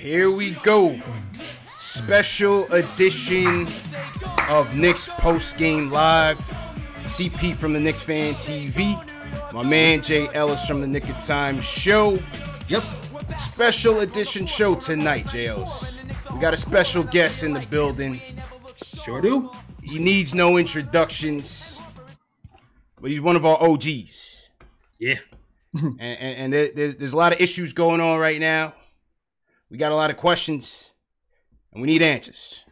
Here we go. Special edition of Knicks Post Game Live. CP from the Knicks Fan TV. My man Jay Ellis from the Nick of Time Show. Yep. Special edition show tonight, Jay Ellis. We got a special guest in the building. Sure do. He needs no introductions, but he's one of our OGs. Yeah. and, and, and there, there's, there's a lot of issues going on right now. We got a lot of questions, and we need answers.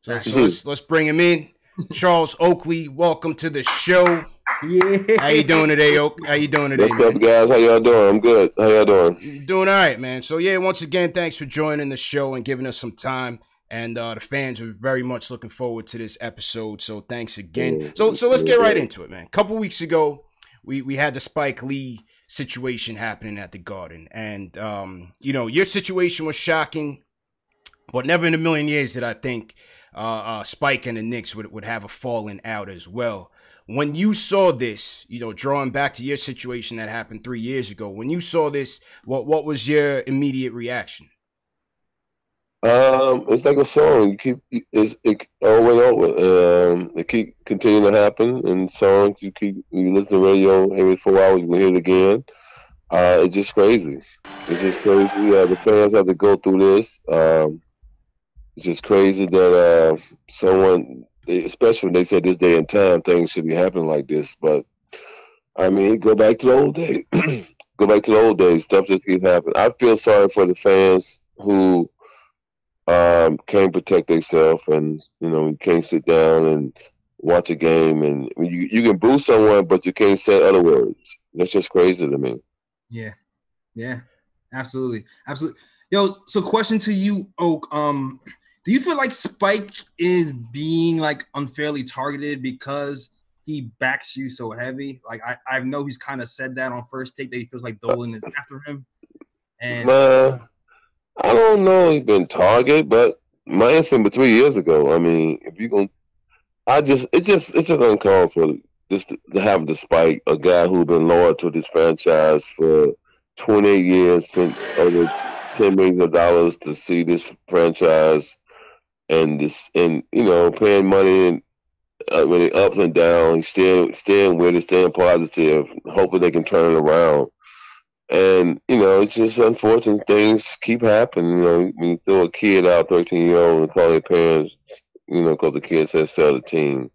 So, so let's let's bring him in. Charles Oakley, welcome to the show. Yeah. How you doing today, Oak? How you doing today, man? What's man? up, guys? How y'all doing? I'm good. How y'all doing? Doing all right, man. So yeah, once again, thanks for joining the show and giving us some time. And uh, the fans are very much looking forward to this episode. So thanks again. So so let's get right into it, man. A couple weeks ago, we we had the Spike Lee situation happening at the Garden, and um, you know your situation was shocking, but never in a million years did I think uh, uh, Spike and the Knicks would would have a falling out as well. When you saw this, you know, drawing back to your situation that happened three years ago, when you saw this, what what was your immediate reaction? Um, it's like a song. You keep it's it over and over. Um, it keep continuing to happen. And songs you keep you listen to radio every four hours. You hear it again. Uh, it's just crazy. It's just crazy. Uh, the fans have to go through this. Um, it's just crazy that uh, someone, especially when they said this day and time, things should be happening like this. But I mean, go back to the old days. go back to the old days. Stuff just keeps happening. I feel sorry for the fans who um, can't protect themselves, and you know, you can't sit down and watch a game, and I mean, you you can boo someone, but you can't say other words. That's just crazy to me. Yeah. Yeah. Absolutely. Absolutely. Yo, so question to you, Oak. Um, do you feel like Spike is being like unfairly targeted because he backs you so heavy? Like I, I know he's kind of said that on first take that he feels like Dolan is after him. And Man, I don't know he's been targeted, but my but three years ago. I mean, if you going I just it just it's just uncalled for just to, to spike a guy who's been loyal to this franchise for 28 years, spent over 10 million dollars to see this franchise and this and you know paying money and uh, when it ups and downs, staying staying with it, staying positive, hoping they can turn it around. And you know, it's just unfortunate things keep happening. You know, when you throw a kid out, thirteen year old, and call their parents, you know, because the kid says sell the team.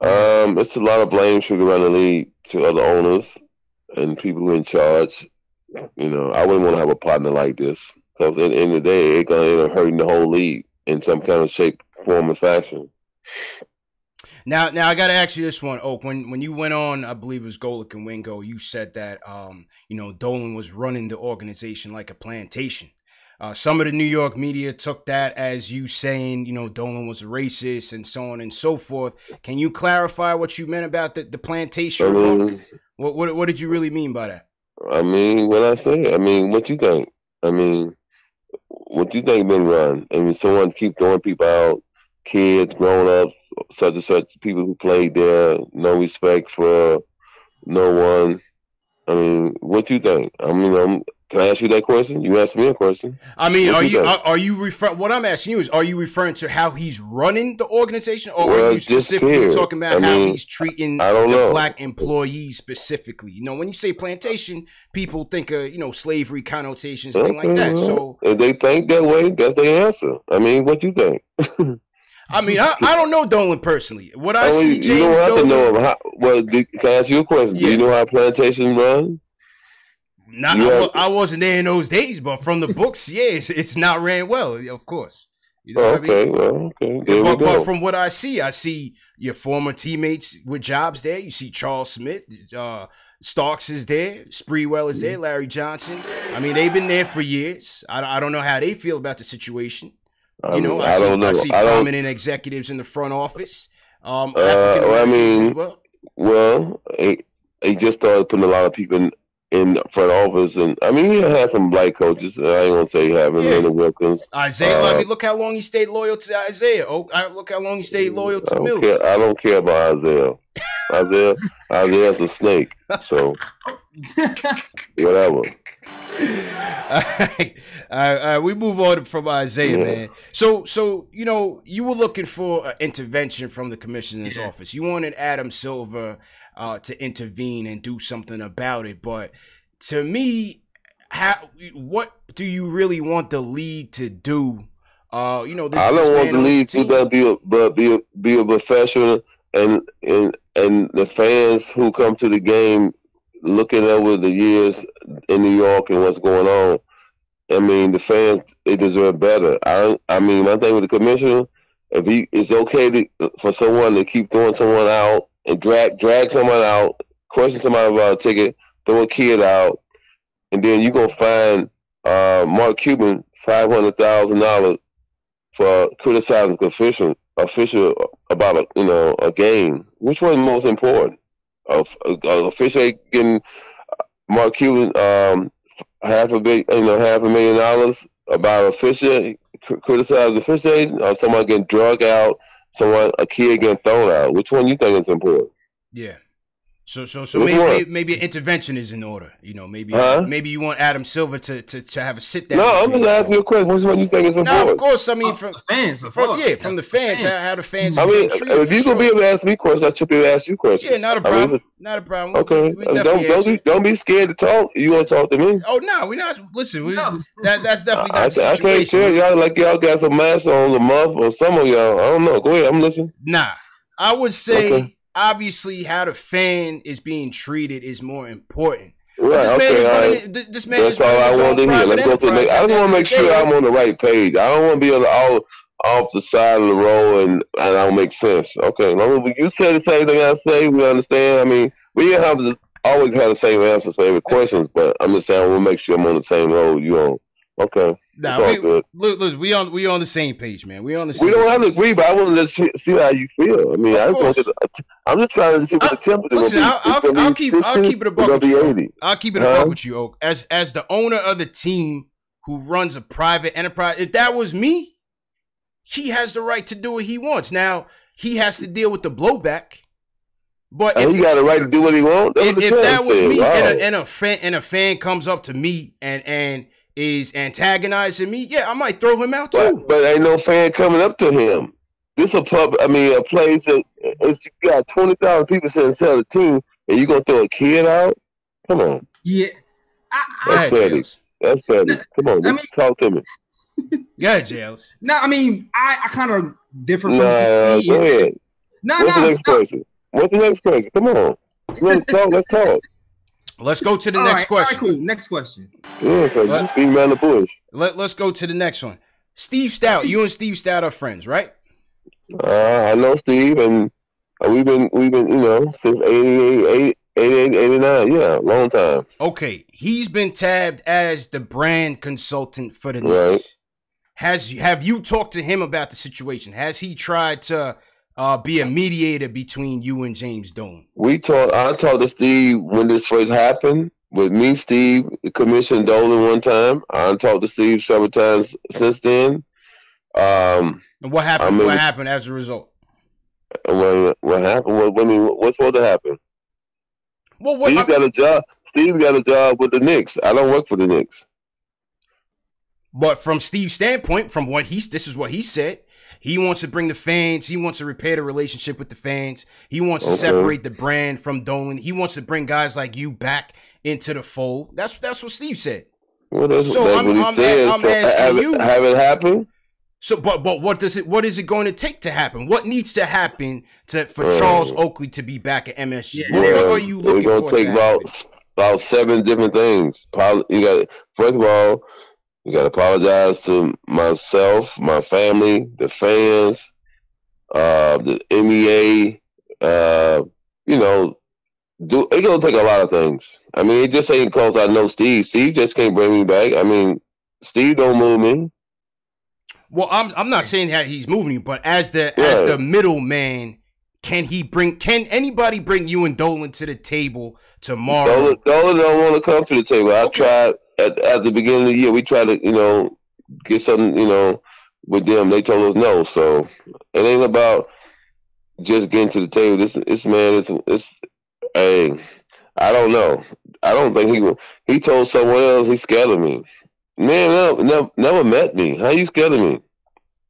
Um, it's a lot of blame go around the league to other owners and people who are in charge. You know, I wouldn't want to have a partner like this because at the end of the day, it's gonna end up hurting the whole league in some kind of shape, form, or fashion. Now, now I got to ask you this one, Oak. When when you went on, I believe it was Golic and Wingo, you said that um, you know Dolan was running the organization like a plantation. Uh, some of the New York media took that as you saying, you know, Dolan was a racist and so on and so forth. Can you clarify what you meant about the, the plantation? I mean, what, what what did you really mean by that? I mean, what I say. I mean, what you think? I mean, what do you think been run? I mean, someone keep throwing people out, kids, grown ups, such and such people who played there, no respect for no one. I mean, what do you think? I mean, I'm, can I ask you that question? You asked me a question. I mean, What are you you are, are you refer? What I'm asking you is, are you referring to how he's running the organization, or Well, are you specifically here. talking about I how mean, he's treating I don't the know. black employees specifically? You know, when you say plantation, people think of you know slavery connotations, thing like that. So, if they think that way, that's their answer. I mean, what do you think? I mean, I, I don't know Dolan personally. What I I mean, see, you James don't have to Dolan, know how. Well, do, can I ask you a question? Do you know how plantation run? not I, have- I wasn't there in those days, but from the books, yeah, it's, it's not ran well, of course. You know Oh, what I mean? okay, well, okay, there but, we go. but from what I see, I see your former teammates with jobs there. You see Charles Smith, uh, Starks is there, Sprewell is there, Larry Johnson. I mean, they've been there for years. I, I don't know how they feel about the situation. I You know, mean, I, I see, don't know. I see I prominent executives in the front office, um, Uh, well, I mean, well. Well, he, he just started putting a lot of people in, in front office, and I mean, he had some black coaches. I ain't gonna say having yeah. Wilkens, Isiah. Uh, I mean, look how long he stayed loyal to Isiah. Oh, look how long he stayed loyal to I Mills. Care, I don't care about Isiah. Isiah, Isiah's a snake. So whatever. All right. All right, all right, we move on from Isiah, yeah. man. So, so you know, you were looking for an intervention from the commissioner's yeah. office. You wanted Adam Silver uh, to intervene and do something about it. But to me, how what do you really want the league to do? Uh, you know, this, I don't want the league to be a, but be a, be a professional and and and the fans who come to the game looking over the years in New York and what's going on. I mean, the fans they deserve better. I I mean, my thing with the commissioner, if he it's okay to, for someone to keep throwing someone out and drag drag someone out, question somebody about a ticket, throw a kid out, and then you gonna find uh, Mark Cuban five hundred thousand dollars for criticizing official official about a you know a game. Which one most important? A, a, official getting Mark Cuban um, half a big you know half a million dollars about official criticizing officiating, or someone getting drug out someone a kid getting thrown out. Which one you think is important? Yeah. So so so maybe, maybe, maybe an intervention is in order. You know, maybe huh? maybe you want Adam Silver to, to, to have a sit down. No, I'm just asking you a question. Which one you think is important? No, of course. I mean, from fans, from, yeah, from the fans, How, how the fans. I mean, if you sure. gonna be able to ask me questions, I should be able to ask you questions. Yeah, not a problem. I mean, not a problem. Okay, we, we don't don't be, don't be scared to talk. You want to talk to me? Oh no, we're not. Listen, we, no. that that's definitely not I, the situation. I can't tell y'all like y'all got some mask on the month or some of y'all. I don't know. Go ahead, I'm listening. Nah, I would say. Okay obviously how the fan is being treated is more important. Right, this man okay, is running. This man That's is all I want to hear. Let's go to the next. I just want to make sure I'm on the right page. I don't want to be on the, all off the side of the road and and I don't make sense. Okay, long as you say the same thing I say, we understand. I mean, we have to always have the same answers for every questions, but I'm just saying we'll make sure I'm on the same road you on. Okay. Nah, we, good. Look, look, we on we on the same page, man. We on the same. We don't have to agree, but I want to see how you feel. I mean, I just to, I'm just trying to see what the temperature listen. I'll, I'll, I'll keep I'll keep it a buck with you. I'll keep it a buck with you, Oak. As as the owner of the team who runs a private enterprise, if that was me, he has the right to do what he wants. Now he has to deal with the blowback. But if, he got a right to do what he wants. If, if that was me, wow. and, a, and a fan and a fan comes up to me and and is antagonizing me, yeah, I might throw him out too. But, but ain't no fan coming up to him. This a pub. I mean, a place that it's got twenty thousand people sitting sell the team, and you gonna throw a kid out? Come on. Yeah, I, I, that's petty. That's petty. Come on, I mean, talk to me. yeah, Jails. No, I mean, I, I kind of different from. Nah, go ahead. No, What's no, the next person? What's the next person? Come on, let's talk. Let's talk. Let's go to the all next right, question. cool. Next question. Yeah, let, beat around the bush. Let, let's go to the next one. Steve Stoute, You and Steve Stoute are friends, right? Uh, I know Steve, and we've been we've been you know since 88, 88, 89. Yeah, long time. Okay, he's been tabbed as the brand consultant for the Knicks. Right. Has have you talked to him about the situation? Has he tried to uh, be a mediator between you and James Dolan? We talked. I talked to Steve when this first happened. With me, Steve, Commissioner Dolan one time. I talked to Steve several times since then. Um, and what happened? I mean, what happened as a result? What, what happened? What, I mean, what's supposed to happen? Well, what, Steve I, got a job. Steve got a job with the Knicks. I don't work for the Knicks. But from Steve's standpoint, from what he's, this is what he said. He wants to bring the fans. He wants to repair the relationship with the fans. He wants okay. to separate the brand from Dolan. He wants to bring guys like you back into the fold. That's that's what Steve said. Well, that's, so that's I'm, I'm, I'm, so asking have you. have it happen? So, but but what does it? What is it going to take to happen? What needs to happen to for uh, Charles Oakley to be back at MSG? Yeah. What, what, are you looking We're gonna for? Take about about seven different things. You got first of all, you got to apologize to myself, my family, the fans, uh, the MEA. Uh, you know, do it's gonna take a lot of things. I mean, it just ain't close. I know Steve. Steve just can't bring me back. I mean, Steve don't move me. Well, I'm I'm not saying that he's moving you, but as the as the middleman can he bring? Can anybody bring you and Dolan to the table tomorrow? Dolan, Dolan don't want to come to the table. I Okay. tried at, at the beginning of the year. We tried to, you know, get something, you know, with them. They told us no. So it ain't about just getting to the table. This, this man, it's, it's, hey, I don't know. I don't think he will. He told someone else he's scared of me. Man, never, never, never met me. How you scared of me?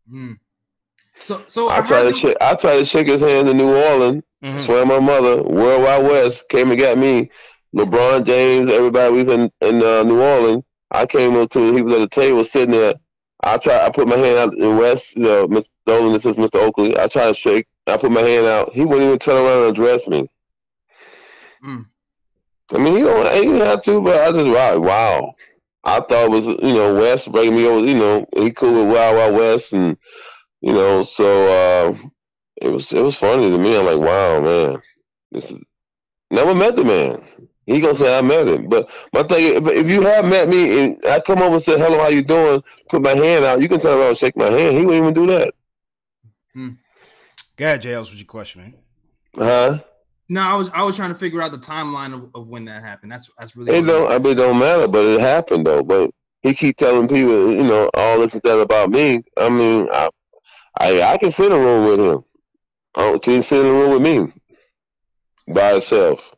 Hmm. So, so I I tried to shake. I tried to shake his hand in New Orleans. Mhm. Swear my mother, World Wide Wes came and got me. LeBron James, everybody was in in uh, New Orleans. I came up to. him. He was at the table sitting there. I tried. I put my hand out in Wes. You know, Mr. Dolan. This is Mr. Oakley. I try to shake. I put my hand out. He wouldn't even turn around and address me. Mm. I mean, he don't. He didn't have to, but I just wow, wow. I thought it was you know Wes bringing me over. You know, he cool with World Wide Wes, and you know, so uh, it was it was funny to me. I'm like, wow, man, this is never met the man. He gonna say I met him, but my thing, if, if you have met me and I come over and say hello, how you doing? Put my hand out. You can turn around and shake my hand. He wouldn't even do that, hmm. Go ahead, JLs, what's your question, man? huh? no, I was I was trying to figure out the timeline of, of when that happened. That's that's really It don't. I mean, it don't matter, but it happened though. But he keep telling people, you know, all this and that about me. I mean, I, I, I can sit in a room with him. Oh, can he sit in a room with me by himself?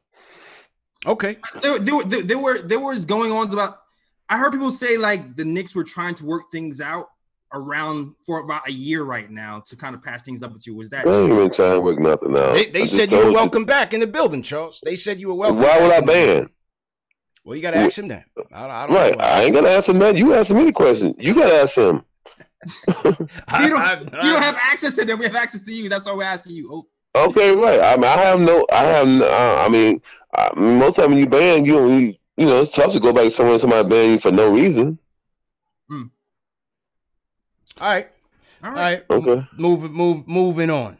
Okay. there, there, were- there, there were there was going on about. I heard people say like the Knicks were trying to work things out around for about a year right now to kind of pass things up with you. Was that? I ain't even trying to work nothing out. They, they said you were told welcome back in the building, Charles. They said you were welcome. Why would back I in ban? Well, you got to ask him that. I, I don't Right. know. I ain't gonna ask him that. You ask me the question. You gotta ask him. You don't, I- you don't have access to them. We have access to you. That's why we're asking you. Oh, Okay, right. I mean, I have no. I have. No, uh, I mean, I mean, most time when you ban, you, you, you know, it's tough to go back to someone somebody ban you for no reason. all right. all All right. right. Okay. Moving, move, moving on.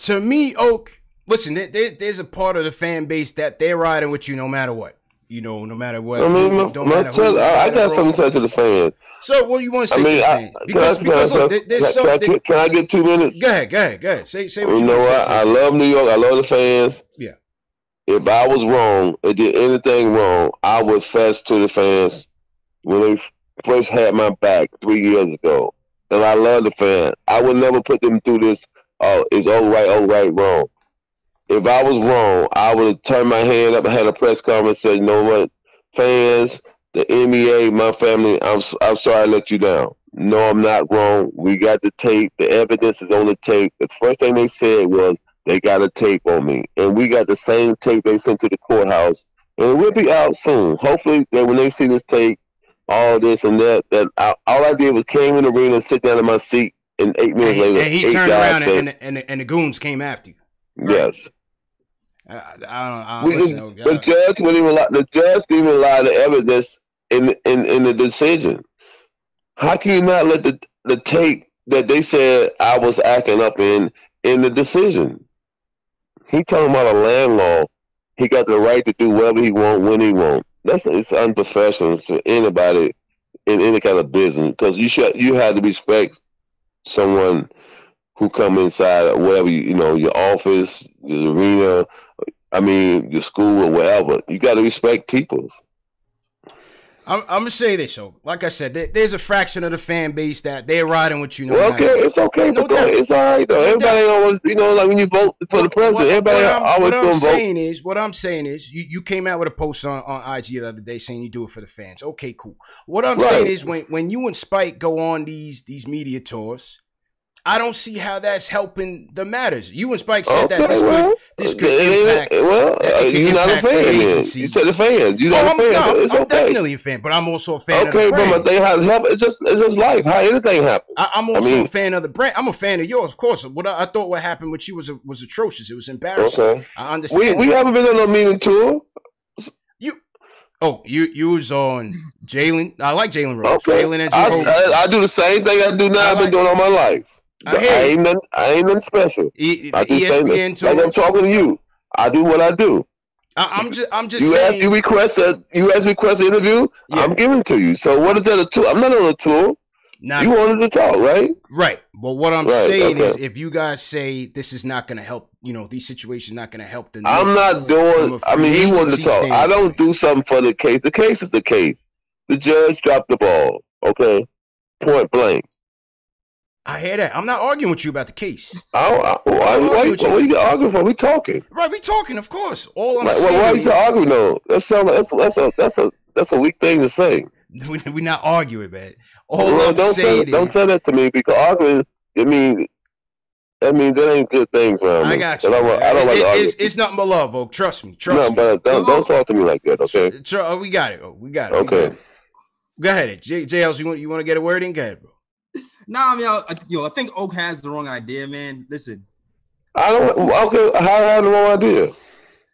To me, Oak. Listen, there, there- there's a part of the fan base that they're riding with you no matter what. You know, no matter what. I mean, don't matter tell, who, I, I got something to say to the fans. So, what do you want to say I to mean, the fans? Because, I, because I, look, there- there's can, I, something. can, can I get two minutes? Go ahead, go ahead, go ahead. Say, say what You you know want to say. what? to I love New York. I love the fans. Yeah. If I was wrong or did anything wrong, I would fess to the fans when they first had my back three years ago. And I love the fans. I would never put them through this. Oh, it's all right, all right, wrong. If I was wrong, I would have turned my hand up and had a press conference and said, you know what, fans, the NBA, my family, I'm I'm sorry I let you down. No, I'm not wrong. We got the tape. The evidence is on the tape. The first thing they said was they got a tape on me, and we got the same tape they sent to the courthouse, and it will be out soon. Hopefully, that when they see this tape, all this and that, that I, all I did was came in the arena, sit down in my seat, and eight and minutes he, later, and he eight turned guys around and, and, and, the, and the goons came after you. yes. I, I, don't. I don't listen, Oak, the judge wouldn't even allow, the judge didn't even allow the evidence in in in the decision. How can you not let the the tape that they said I was acting up in in the decision? He talking about a landlord. He got the right to do whatever he want when he want. That's it's unprofessional to anybody in any kind of business because you should you have to respect someone who come inside whatever you, you know your office, your arena, I mean, your school or wherever. You got to respect people. I'm, I'm gonna say this, so like I said, there, there's a fraction of the fan base that they're riding with you. No well, okay, it's okay, No go- it's all right though. No everybody always, you know, like when you vote for the president, what- everybody what I'm, always what I'm gonna vote. saying is, what I'm saying is, you, you came out with a post on, on IG the other day saying you do it for the fans. Okay, cool. What I'm Right. saying is, when when you and Spike go on these these media tours, I don't see how that's helping the matters. You and Spike said that this well, could this could it impact. Well, uh, could you're not a fan. Agency. You said a fan. Oh, not I'm, a fan. no, I'm, it's I'm okay. definitely a fan, but I'm also a fan Okay, of the but my brand. thing has. It's just it's just life. How anything happens. I, I'm also mean- a fan of the brand. I'm a fan of yours, of course. What I, I thought what happened with you was was atrocious. It was embarrassing. Okay. I understand. We we haven't been on a meeting tour. You, oh, you you was on Jalen. I like Jalen Rose. Okay. Jalen and I, I, I do the same thing I do now. I I've been doing all my life. I I ain't nothing, I ain't nothing special. E- I do same- like I'm talking to you. I do what I do. I, am just I'm just You saying. ask you request a you ask request an interview, Yeah. I'm giving to you. So what is that a tool? I'm not on a tool. Not, you wanted to talk, right? Right. But what I'm right, saying okay. is, if you guys say this is not going to help, you know, these situations not going to help the. I'm not doing. I mean, he wanted to talk. I don't do something for the case. The case is the case. The judge dropped the ball. Okay, point blank. I hear that. I'm not arguing with you about the case. I, I, why, why, you, what are you arguing for? We talking. Right, we talking. Of course. All I'm like, saying. Why are you arguing though? That's a, that's that's a that's a that's a weak thing to say. We're not arguing, man. All well, I'm don't saying say, is, don't say that to me because arguing. I mean, that means that ain't good things, man. I got you. I don't, I don't like it, it's, it's, nothing but love, Oak. Trust me. Trust no, me. but don't, don't talk to me like that, okay? Tr- oh, we got it. Oh, we got it. Okay. Go ahead, J. JLs, you want you want to get a word in? Go ahead, bro. Nah, I mean, I, yo, I think Oak has the wrong idea, man. Listen, I don't. Okay, how I the wrong idea?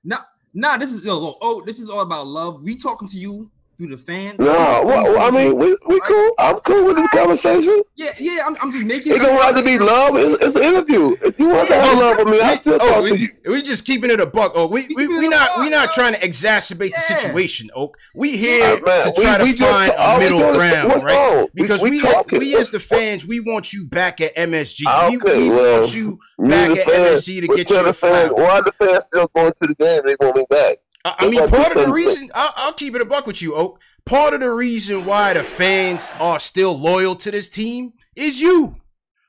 Nah, nah. This is yo, oh, this is all about love. We talking to you through the fans. No, well, I mean, we, we cool. I'm cool with this conversation. Yeah, yeah, I'm, I'm just making. It don't have to be love. It's, it's an interview. If you want to have love with me, I still oh, talk we, to you. We just keeping it a buck. Oh, we we, we not we not trying to exacerbate yeah. the situation. Oak, we here yeah, to try we, to we find a middle ground, right? Because we we, we, as the fans, we want you back at MSG. We, we want you back at MSG to get you the fans. Why the fans still going to the game? They want me back. I, I mean, part of the reason I'll, I'll, keep it a buck with you, Oak. Part of the reason why the fans are still loyal to this team is you.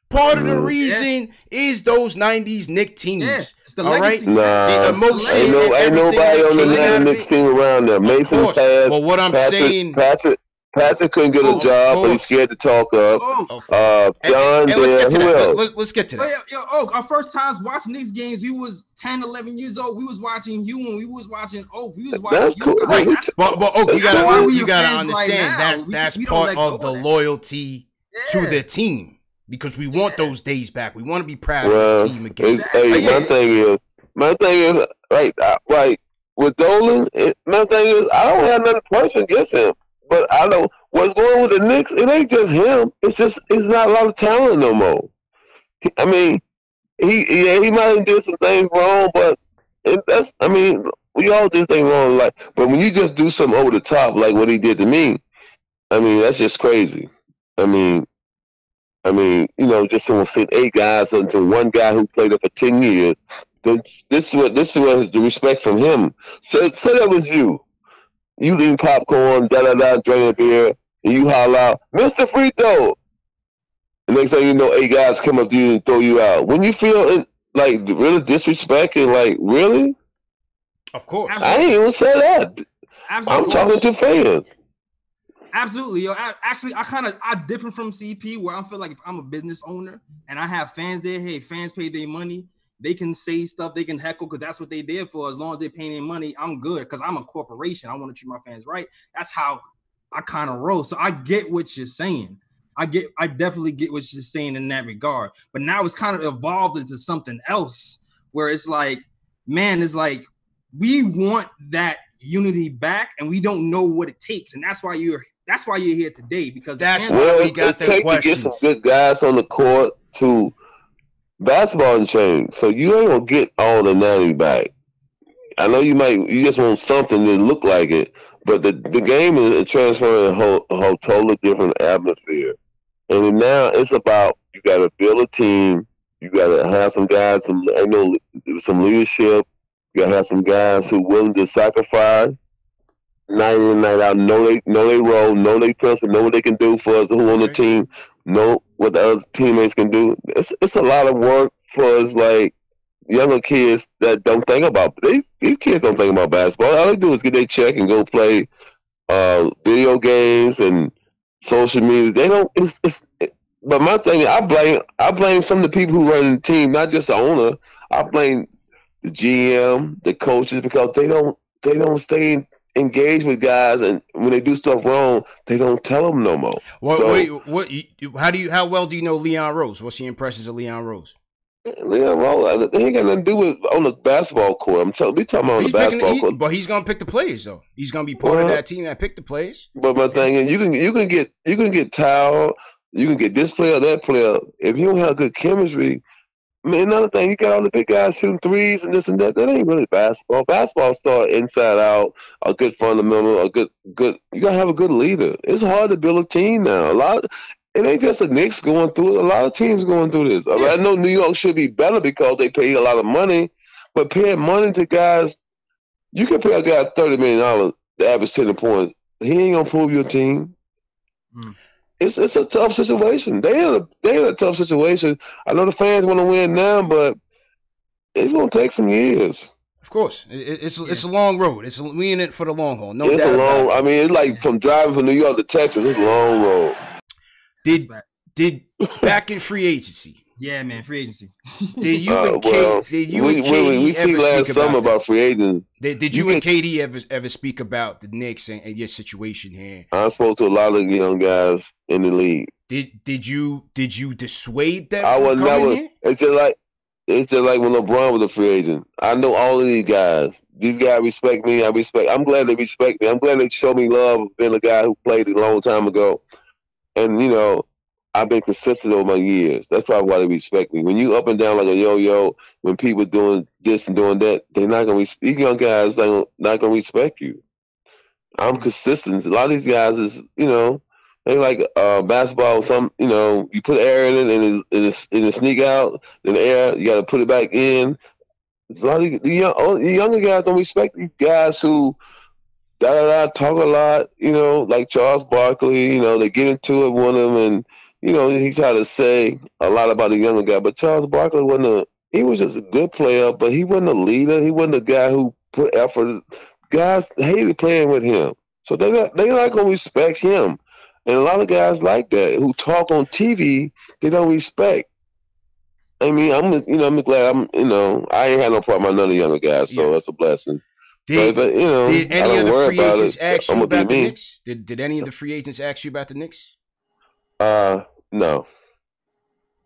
Part of the mm. reason yeah. is those '90s Nick teams. Yeah, it's the all right, nah, the emotion. Ain't, no, ain't nobody on the '90s Knicks team around there. Mason Pass. Well, what I'm Patrick, saying, Patrick Patrick couldn't get a job, but he's scared to talk up. Oh, uh, John, and, and let's get to that. Let's, let's, get to that. Yo, yo, oh, our first times watching these games, we was 10, 11 years old. We was watching you and we was watching Oak. We was watching that's you. Cool. Right. That's, but, but Oak, you gotta, cool. you gotta understand right that that's we part of the loyalty yeah. to the team because we want yeah. those days back. We want to be proud well, of this team again. Hey, yeah. my thing is, my thing is, right, right, with Dolan, it, my thing is, I don't have nothing personal against him. But I know what's going on with the Knicks. It ain't just him. It's just it's not a lot of talent no more. I mean, he yeah he might have did some things wrong, but it, that's I mean we all did things wrong like. But when you just do something over the top like what he did to me, I mean that's just crazy. I mean, I mean you know just someone fit eight guys into one guy who played up for ten years. This, this is what this is what the respect from him. So, say that was you you eating popcorn, da da da, drinking beer, and you holler out, Mr. Free Throw. The next thing you know, eight guys come up to you and throw you out. When you feel like really disrespect and like really, of course, I ain't even say that. Absolutely. I'm talking to fans. Absolutely, yo. I, actually, I kind of I different from CP where I feel like if I'm a business owner and I have fans there, hey, fans pay their money they can say stuff, they can heckle because that's what they did for. As long as they're paying their money, I'm good because I'm a corporation. I want to treat my fans right. That's how I kind of roll. So I get what you're saying. I get, I definitely get what you're saying in that regard. But now it's kind of evolved into something else where it's like, man, it's like we want that unity back, and we don't know what it takes, and that's why you're that's why you're here today because that's why we got the questions. To get some good guys on the court to basketball and changed, so you ain't gonna get all the ninety back. I know you might, you just want something that look like it, but the the game is transferring a whole, a whole totally different atmosphere. And now it's about you got to build a team. You got to have some guys, some I know some leadership. You got to have some guys who willing to sacrifice night in night out. Know they know they role, know they principle, know what they can do for us who on the team, know what the other teammates can do. It's it's a lot of work for us like younger kids that don't think about they, these kids don't think about basketball. All they do is get their check and go play uh, video games and social media. They don't. It's, it's it, but my thing, I blame I blame some of the people who run the team, not just the owner. I blame the GM, the coaches, because they don't they don't stay engage with guys, and when they do stuff wrong, they don't tell them no more. What? So, what, what? How do you? How well do you know Leon Rose? What's your impressions of Leon Rose? Leon Rose, uh, they ain't got nothing to do with on the basketball court. I'm telling, we talking about on he's the basketball he, court. But he's gonna pick the plays though. He's gonna be part of that team that picked the plays. But my thing is, you can you can get you can get Towel, you can get this player, that player. If you don't have good chemistry, I mean, another thing, you got all the big guys shooting threes and this and that. That ain't really basketball. Basketball start inside out, a good fundamental, a good good. You gotta have a good leader. It's hard to build a team now. A lot. it ain't just the Knicks going through it. A lot of teams going through this. I, mean, I know New York should be better because they pay a lot of money, but paying money to guys, you can pay a guy thirty million dollars to average ten points. He ain't gonna prove your team. Mm. It's it's a tough situation. They in a they in a tough situation. I know the fans want to win now, but it's gonna take some years. Of course, it's yeah. it's a long road. It's we in it for the long haul. No, it's a long. I mean, it's like from driving from New York to Texas. It's a long road. Did did back in free agency? Yeah, man, free agency. did you uh, and well, did you we, and KD we, we ever last speak summer about, about free agents? Did, did you, you and KD ever ever speak about the Knicks and, and, your situation here? I spoke to a lot of young guys in the league. Did did you did you dissuade them? I was never. Here? It's just like it's just like when LeBron was a free agent. I know all of these guys. These guys respect me. I respect. I'm glad they respect me. I'm glad they show me love. Being a guy who played a long time ago, and you know, I've been consistent over my years. That's probably why they respect me. When you up and down like a yo-yo, when people doing this and doing that, they're not gonna. These young guys not not gonna respect you. I'm consistent. A lot of these guys is, you know, they like uh, basketball. Some, you know, you put air in it and it, it, it sneak out. Then the air, you got to put it back in. A lot of the, young, oh, the younger guys don't respect these guys who da da da talk a lot. You know, like Charles Barkley. You know, they get into it with them and you know, he tried to say a lot about the younger guy, but Charles Barkley wasn't a, he was just a good player, but he wasn't a leader. He wasn't a guy who put effort. Guys hated playing with him. So they not, they not going to respect him. And a lot of guys like that who talk on TV, they don't respect. I mean, I'm you know I'm glad I'm you know I ain't had no problem with none of the younger guys, so yeah. that's a blessing. Did, but, but, you know, did any of the free agents ask you about the Knicks? Did Did any of the free agents ask you about the Knicks? Uh, no.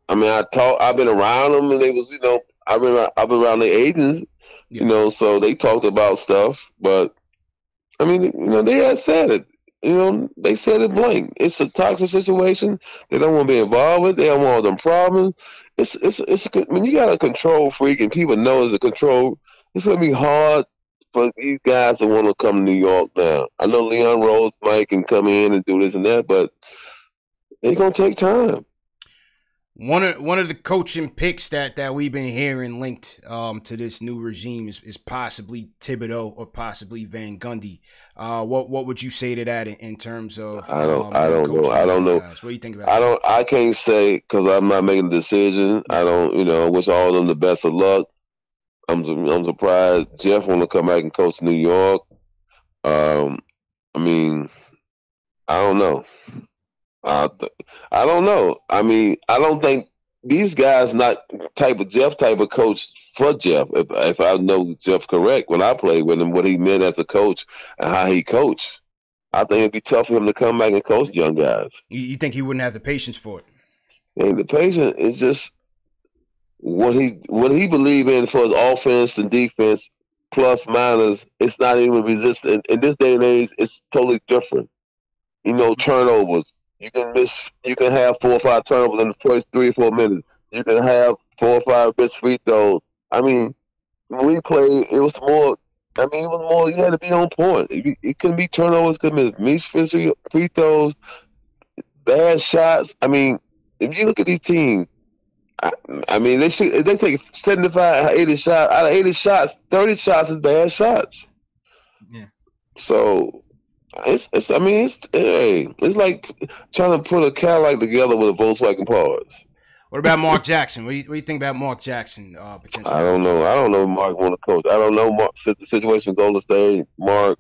I mean, I talk. I've been around them, and they was, you know, I've been, I've been around the agents, yeah. you know, so they talked about stuff. But I mean, you know, they had said it. You know, they said it blank. It's a toxic situation. They don't want to be involved with. They don't want them problems. It's, it's, it's. I mean, you got a control freak, and people know it's a control. It's gonna be hard for these guys to want to come to New York now. I know Leon Rose might can come in and do this and that, but it's gonna take time. One of one of the coaching picks that that we've been hearing linked um, to this new regime is, is possibly Thibodeau or possibly Van Gundy. Uh, what what would you say to that in, in terms of? I don't um, I don't know I don't know. Guys? What do you think about? I don't I can't say because I'm not making a decision. I don't you know wish all of them the best of luck. I'm I'm surprised Jeff want to come back and coach New York. Um, I mean, I don't know. I, I don't know. I mean, I don't think these guys not type of Jeff type of coach for Jeff. If if I know Jeff correct when I played with him, what he meant as a coach and how he coached, I think it'd be tough for him to come back and coach young guys. You think he wouldn't have the patience for it? And the patience is just what he what he believe in for his offense and defense plus minus. It's not even resistant. In this day and age, it's totally different. You know, turnovers you can miss. You can have four or five turnovers in the first three or four minutes. You can have four or five missed free throws. I mean, when we played, it was more. I mean, it was more. You had to be on point. It, it couldn't be turnovers. Couldn't be missed free throws, bad shots. I mean, if you look at these teams, I, I, mean, they should they take 75, 80 shots out of 80 shots, 30 shots is bad shots. Yeah. So it's, it's I mean, it's hey, it's like trying to put a Cadillac together with a Volkswagen parts. What about Mark Jackson? What do, you, what do you think about Mark Jackson? Uh, potentially, I don't know. I don't know. Mark want to coach. I don't know. Mark since the situation Golden State. Mark,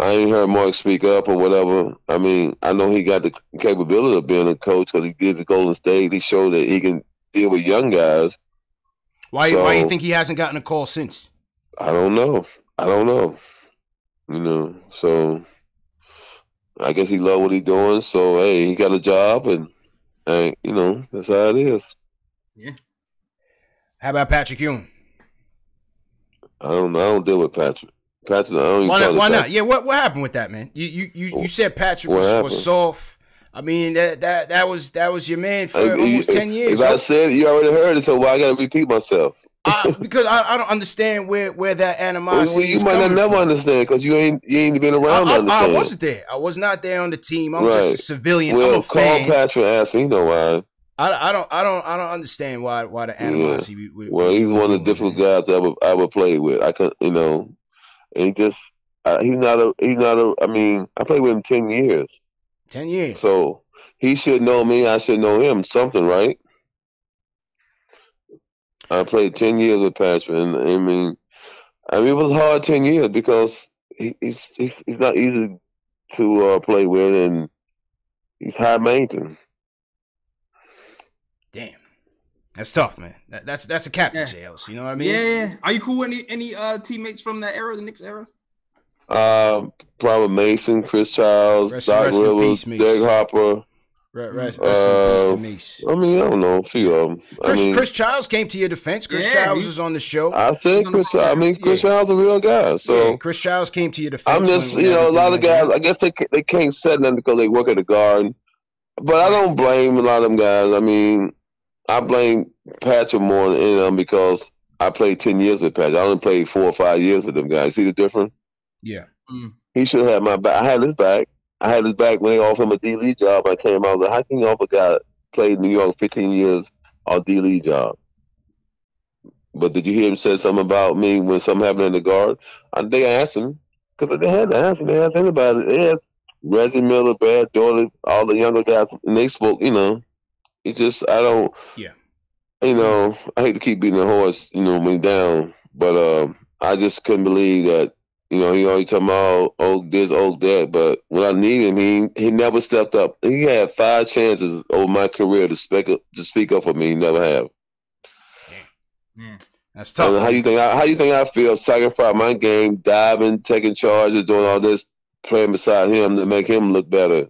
I ain't heard Mark speak up or whatever. I mean, I know he got the capability of being a coach because he did the Golden State. He showed that he can deal with young guys. Why? So, why do you think he hasn't gotten a call since? I don't know. I don't know. You know, so I guess he loved what he doing. So hey, he got a job, and and you know that's how it is. Yeah. How about Patrick Ewing? I don't know. I don't deal with Patrick. Patrick, I don't why not? Why not? Yeah. What what happened with that man? You you you, you said Patrick was, was soft. I mean that that that was that was your man for almost ten years. If I said you already heard it, so why I got to repeat myself? I, because I, I don't understand where where that animosity. Well, you might not never from. understand because you ain't you ain't been around. I, I, I, wasn't there. I was not there on the team. I'm Right. just a civilian. Well, I'm a Carl fan. Patrick asked me, you know why? I, I don't I don't I don't understand why why the animosity. With, with, Well, he's one of the different guys I would, I ever played with. I could, you know, and he just uh, he's not a he's not a. I mean, I played with him ten years, Ten years. so he should know me. I should know him. Something, right? I played ten years with Patrick, and I mean, I mean it was hard ten years because he, he's he's he's not easy to uh, play with, and he's high maintenance. Damn. That's tough, man. That, that's that's a captain, Yeah. JLS. You know what I mean? yeah. Are you cool with any any uh teammates from that era, the Knicks era? Uh, probably Mason, Chris Childs, Rest- Doc rest Rivers, peace, Mace. Derek Harper. Right, right. Mm. Rest in Uh, I mean, I don't know, a few of them. Um, Chris, I mean, Chris Childs came to your defense. Chris Yeah, Childs he- is on the show. I think Chris. I mean, Chris Yeah. Childs a real guy. So yeah, Chris Childs came to your defense. I'm just, you know, a lot of guys. went I guess they they can't set nothing because they work at the garden. But I don't blame a lot of them guys. I mean, I blame Patrick more than any of them because I played ten years with Patrick. I only played four or five years with them guys. See the difference? Yeah. He should have my back. I had his back. I had his back when they offered him a D League job. I came out. I was like, how can you offer a guy that played in New York 15 years on D League job? But did you hear him say something about me when something happened in the guard? I think I asked him because they had to ask him. They asked anybody. They asked Reggie Miller, Brad Doyle, all the younger guys, and they spoke. You know, it just I don't. Yeah. You know, I hate to keep beating the horse. You know, when he down, but um, I just couldn't believe that you know, he always talking about Oak this, Oak that, but when I needed him, he he never stepped up. He had five chances over my career to speak up, to speak up for me. He never have. That's tough. how you think? I, how you think I feel? Sacrificing my game, diving, taking charges, doing all this, playing beside him to make him look better.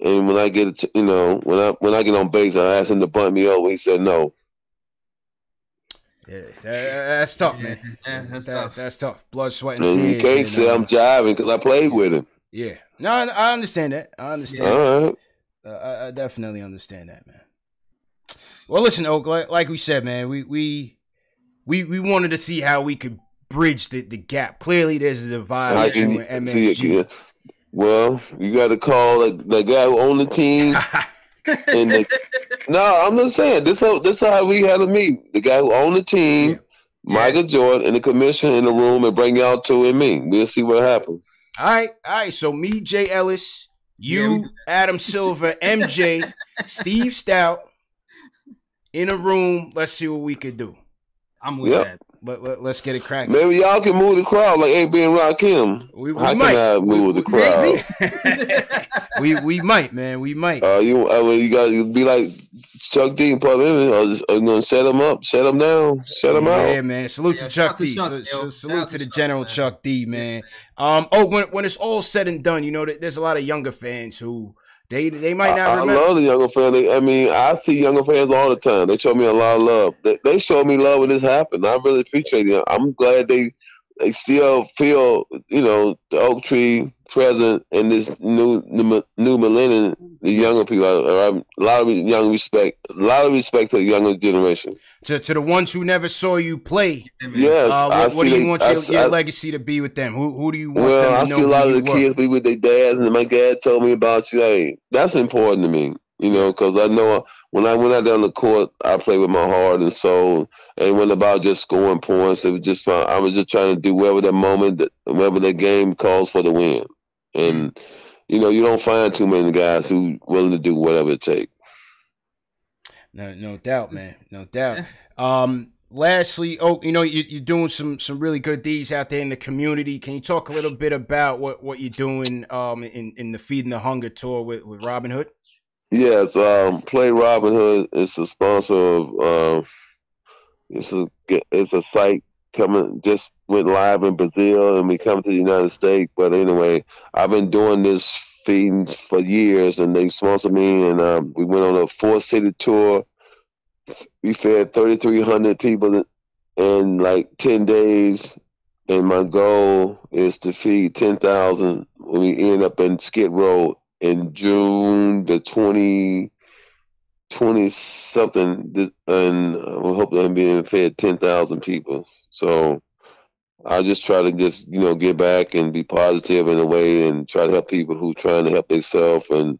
And when I get, you know, when I when I get on base, I asked him to bunt me over. He said no. Yeah, that- that's tough, man. Yeah, that's That- tough. That's tough. Blood, sweat, and And you can't say I'm jiving because I played with him. Yeah. No, I, I understand that. I understand. All right. Uh, I, I definitely understand that, man. Well, listen, Oak. Like, like we said, man, we we we we wanted to see how we could bridge the, the gap. Clearly, there's a divide I between can see it. MSG. yeah. Well, you got to call the, the guy who owned the team. And the, no, I'm just saying this. How this how we had to meet the guy who owned the team, Yeah. Michael Jordan, and the commission in the room, and bring y'all two and me. We'll see what happens. all right, all right. So me, Jay Ellis, you, we- Adam Silver, MJ, Steve Stoute, in a room. Let's see what we could do. I'm with Yep. that. Let, let, let's get it cracking. Maybe y'all can move the crowd like AB and Rakim. We, we How can might. I move we, the crowd? we we might, man. We might. Uh, you, uh, well, you got to be like Chuck D and Public Enemy, or just you know, shut them up, set them down, set them yeah, out. man. Salute Yeah, to Chuck shout D. Chuck, So- so- salute to to the Chuck, General man. Chuck D, man. Um. Oh, when when it's all said and done, you know, that there's a lot of younger fans who they they might I, not I remember. love the younger fans. They, I mean, I see younger fans all the time. They show me a lot of love. They, they showed me love when this happened. I really appreciate it. I'm glad they they still feel, you know, the oak tree present in this new new, new millennium. The younger people, I, I, a lot of young respect, a lot of respect to the younger generation. To to the ones who never saw you play, Yes, uh, what, what do you they- want your, see- your I- legacy to be with them? Who who do you want Well, them to I know see a lot of the were? kids be with their dads, and my dad told me about you. Hey, that's important to me, you know, because I know when I went out there on the court, I played with my heart and soul. And it wasn't about just scoring points. It was just fun. I was just trying to do whatever that moment, whatever the game calls for the win. And you know, you don't find too many guys who willing to do whatever it takes. No, no doubt, man. No doubt. Um, lastly, oh, you know, you, you're doing some some really good deeds out there in the community. Can you talk a little bit about what, what you're doing um in, in the Feeding the Hunger tour with, with Robin Hood? Yes, um, Play Robin Hood is a sponsor of. Uh, it's a it's a site coming just went live in Brazil and we come to the United States. But anyway, I've been doing this feeding for years, and they sponsored me, and um, we went on a four city tour. We fed thirty three hundred people in like ten days, and my goal is to feed ten thousand when we end up in Skid Row in June the twenty twenty something, and uh, we hope I'm being fed ten thousand people. So I just try to just you know get back and be positive in a way, and try to help people who trying to help themselves and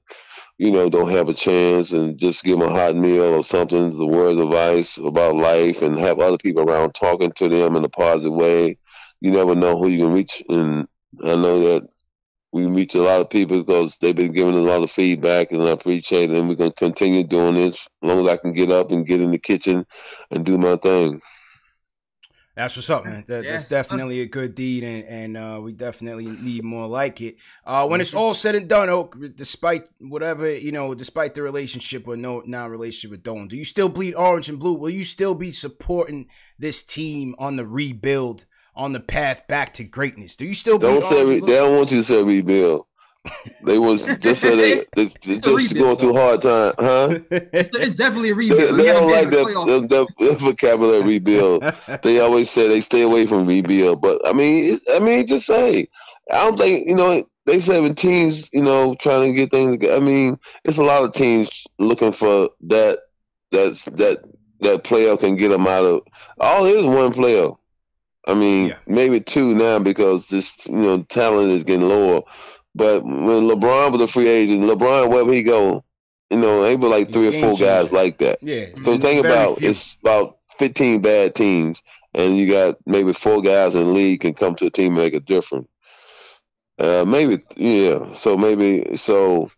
you know don't have a chance, and just give them a hot meal or something, the words of advice about life, and have other people around talking to them in a positive way. You never know who you can reach, and I know that we meet a lot of people because they've been giving a lot of feedback, and I appreciate it. And we're gonna continue doing this as long as I can get up and get in the kitchen and do my thing. That's what's up, man. That, that's definitely a good deed, and, and uh, we definitely need more like it. Uh, when it's mm-hmm. all said and done, Oak, despite whatever you know, despite the relationship or no non relationship with Dolan, do you still bleed orange and blue? Will you still be supporting this team on the rebuild, on the path back to greatness? Do you still don't say re- they don't want you to say rebuild? They was just said they, they, they just going through hard time, huh? It's, it's definitely a rebuild. They, they don't like that, that, that, vocabulary rebuild. they always say they stay away from rebuild, but I mean, I mean, just say. I don't think you know. They seven teams, you know, trying to get things. I mean, it's a lot of teams looking for that. That's that that player can get them out of. All is one player. I mean, yeah. maybe two now because this you know talent is getting lower. But when LeBron was a free agent, LeBron wherever he go, you know, ain't but like three or four changer. guys like that. Yeah. So think about few. it's about fifteen bad teams, and you got maybe four guys in the league can come to a team and make a difference. Uh, maybe yeah. So maybe so.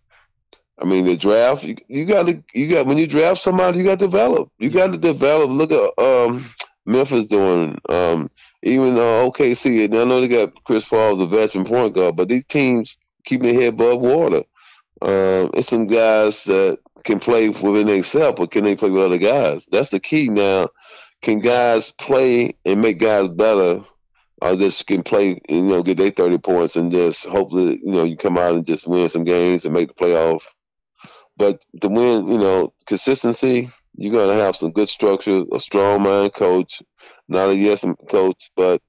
I mean, the draft you, you got to you got when you draft somebody, you got to develop. You yeah. got to develop. Look at um, Memphis doing. Um, even uh, OKC. I know they got Chris Paul, the veteran point guard, but these teams keeping their head above water. Um, it's some guys that can play within themselves, but can they play with other guys? That's the key now. Can guys play and make guys better, or just can play, you know, get their thirty points and just hopefully, you know, you come out and just win some games and make the playoff. But to win, you know, consistency, you're gonna have some good structure, a strong mind coach, not a yes coach, but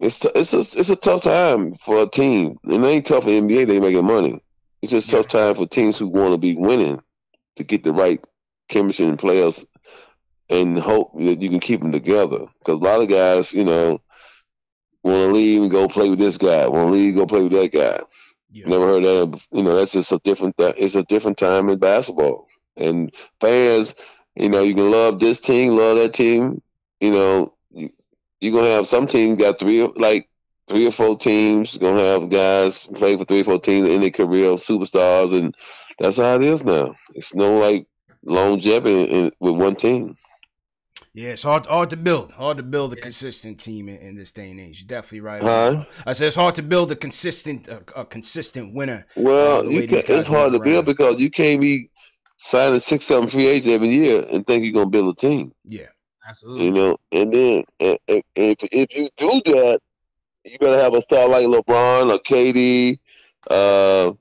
it's t- it's a it's a tough time for a team. And it ain't tough for NBA. They making money. It's just tough time for teams who want to be winning to get the right chemistry and players and hope that you can keep them together. Because a lot of guys, you know, want to leave and go play with this guy. Want to leave, go play with that guy. Yeah. Never heard that. You know, that's just a different. It's a different time in basketball. And fans, you know, you can love this team, love that team. You know, you're gonna have some teams got three like three or four teams gonna have guys play for three or four teams in their career, superstars, and that's how it is now. It's no like longevity in, in, with one team. Yeah, it's hard, hard to build. Hard to build a consistent team in, in this day and age. You're definitely right. Huh? I said it's hard to build a consistent, a, a consistent winner. Well, uh, you can, it's hard to around. build because you can't be signing six, seven free agents every year and think you're gonna build a team. Yeah. Absolutely. You know, and then and, and if if you do that, you better have a star like LeBron or KD. Uh,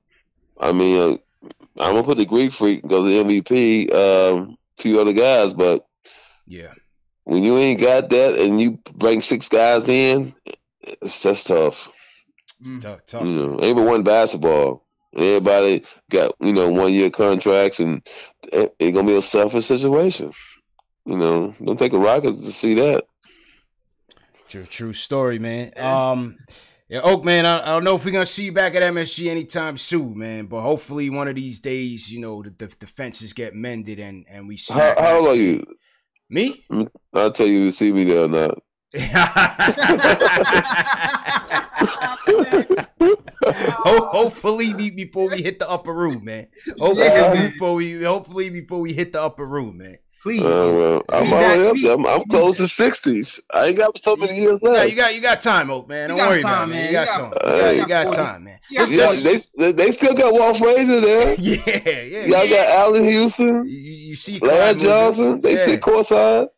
I mean, uh, I'm gonna put the Greek freak because the MVP. Um, a few other guys, but yeah, when you ain't got that and you bring six guys in, it's just tough. Mm. Tough, tough. You know, ain't but one basketball. Everybody got you know one year contracts, and it's gonna be a selfish situation. You know, don't take a rocket to see that. True, true story, man. Um, yeah, Oak, man. I, I, don't know if we're gonna see you back at MSG anytime soon, man. But hopefully, one of these days, you know, the, the, the fences get mended and and we see. How, how old are you? Me? I'll tell you to see me there or not. hopefully before we hit the upper room, man. Hopefully yeah. before we hopefully before we hit the upper room, man. Please. Uh, well, I'm already up there. I'm, I'm close to sixties. I ain't got so many years left. No, you got you got time, Oak man. Don't worry time, about it, man. You got, time. You got, you got time, man. Just, just, they, they still got Walt Frazier there. yeah, yeah. Y'all got Allan Houston. You, you see Larry Johnson. They yeah. sit courtside.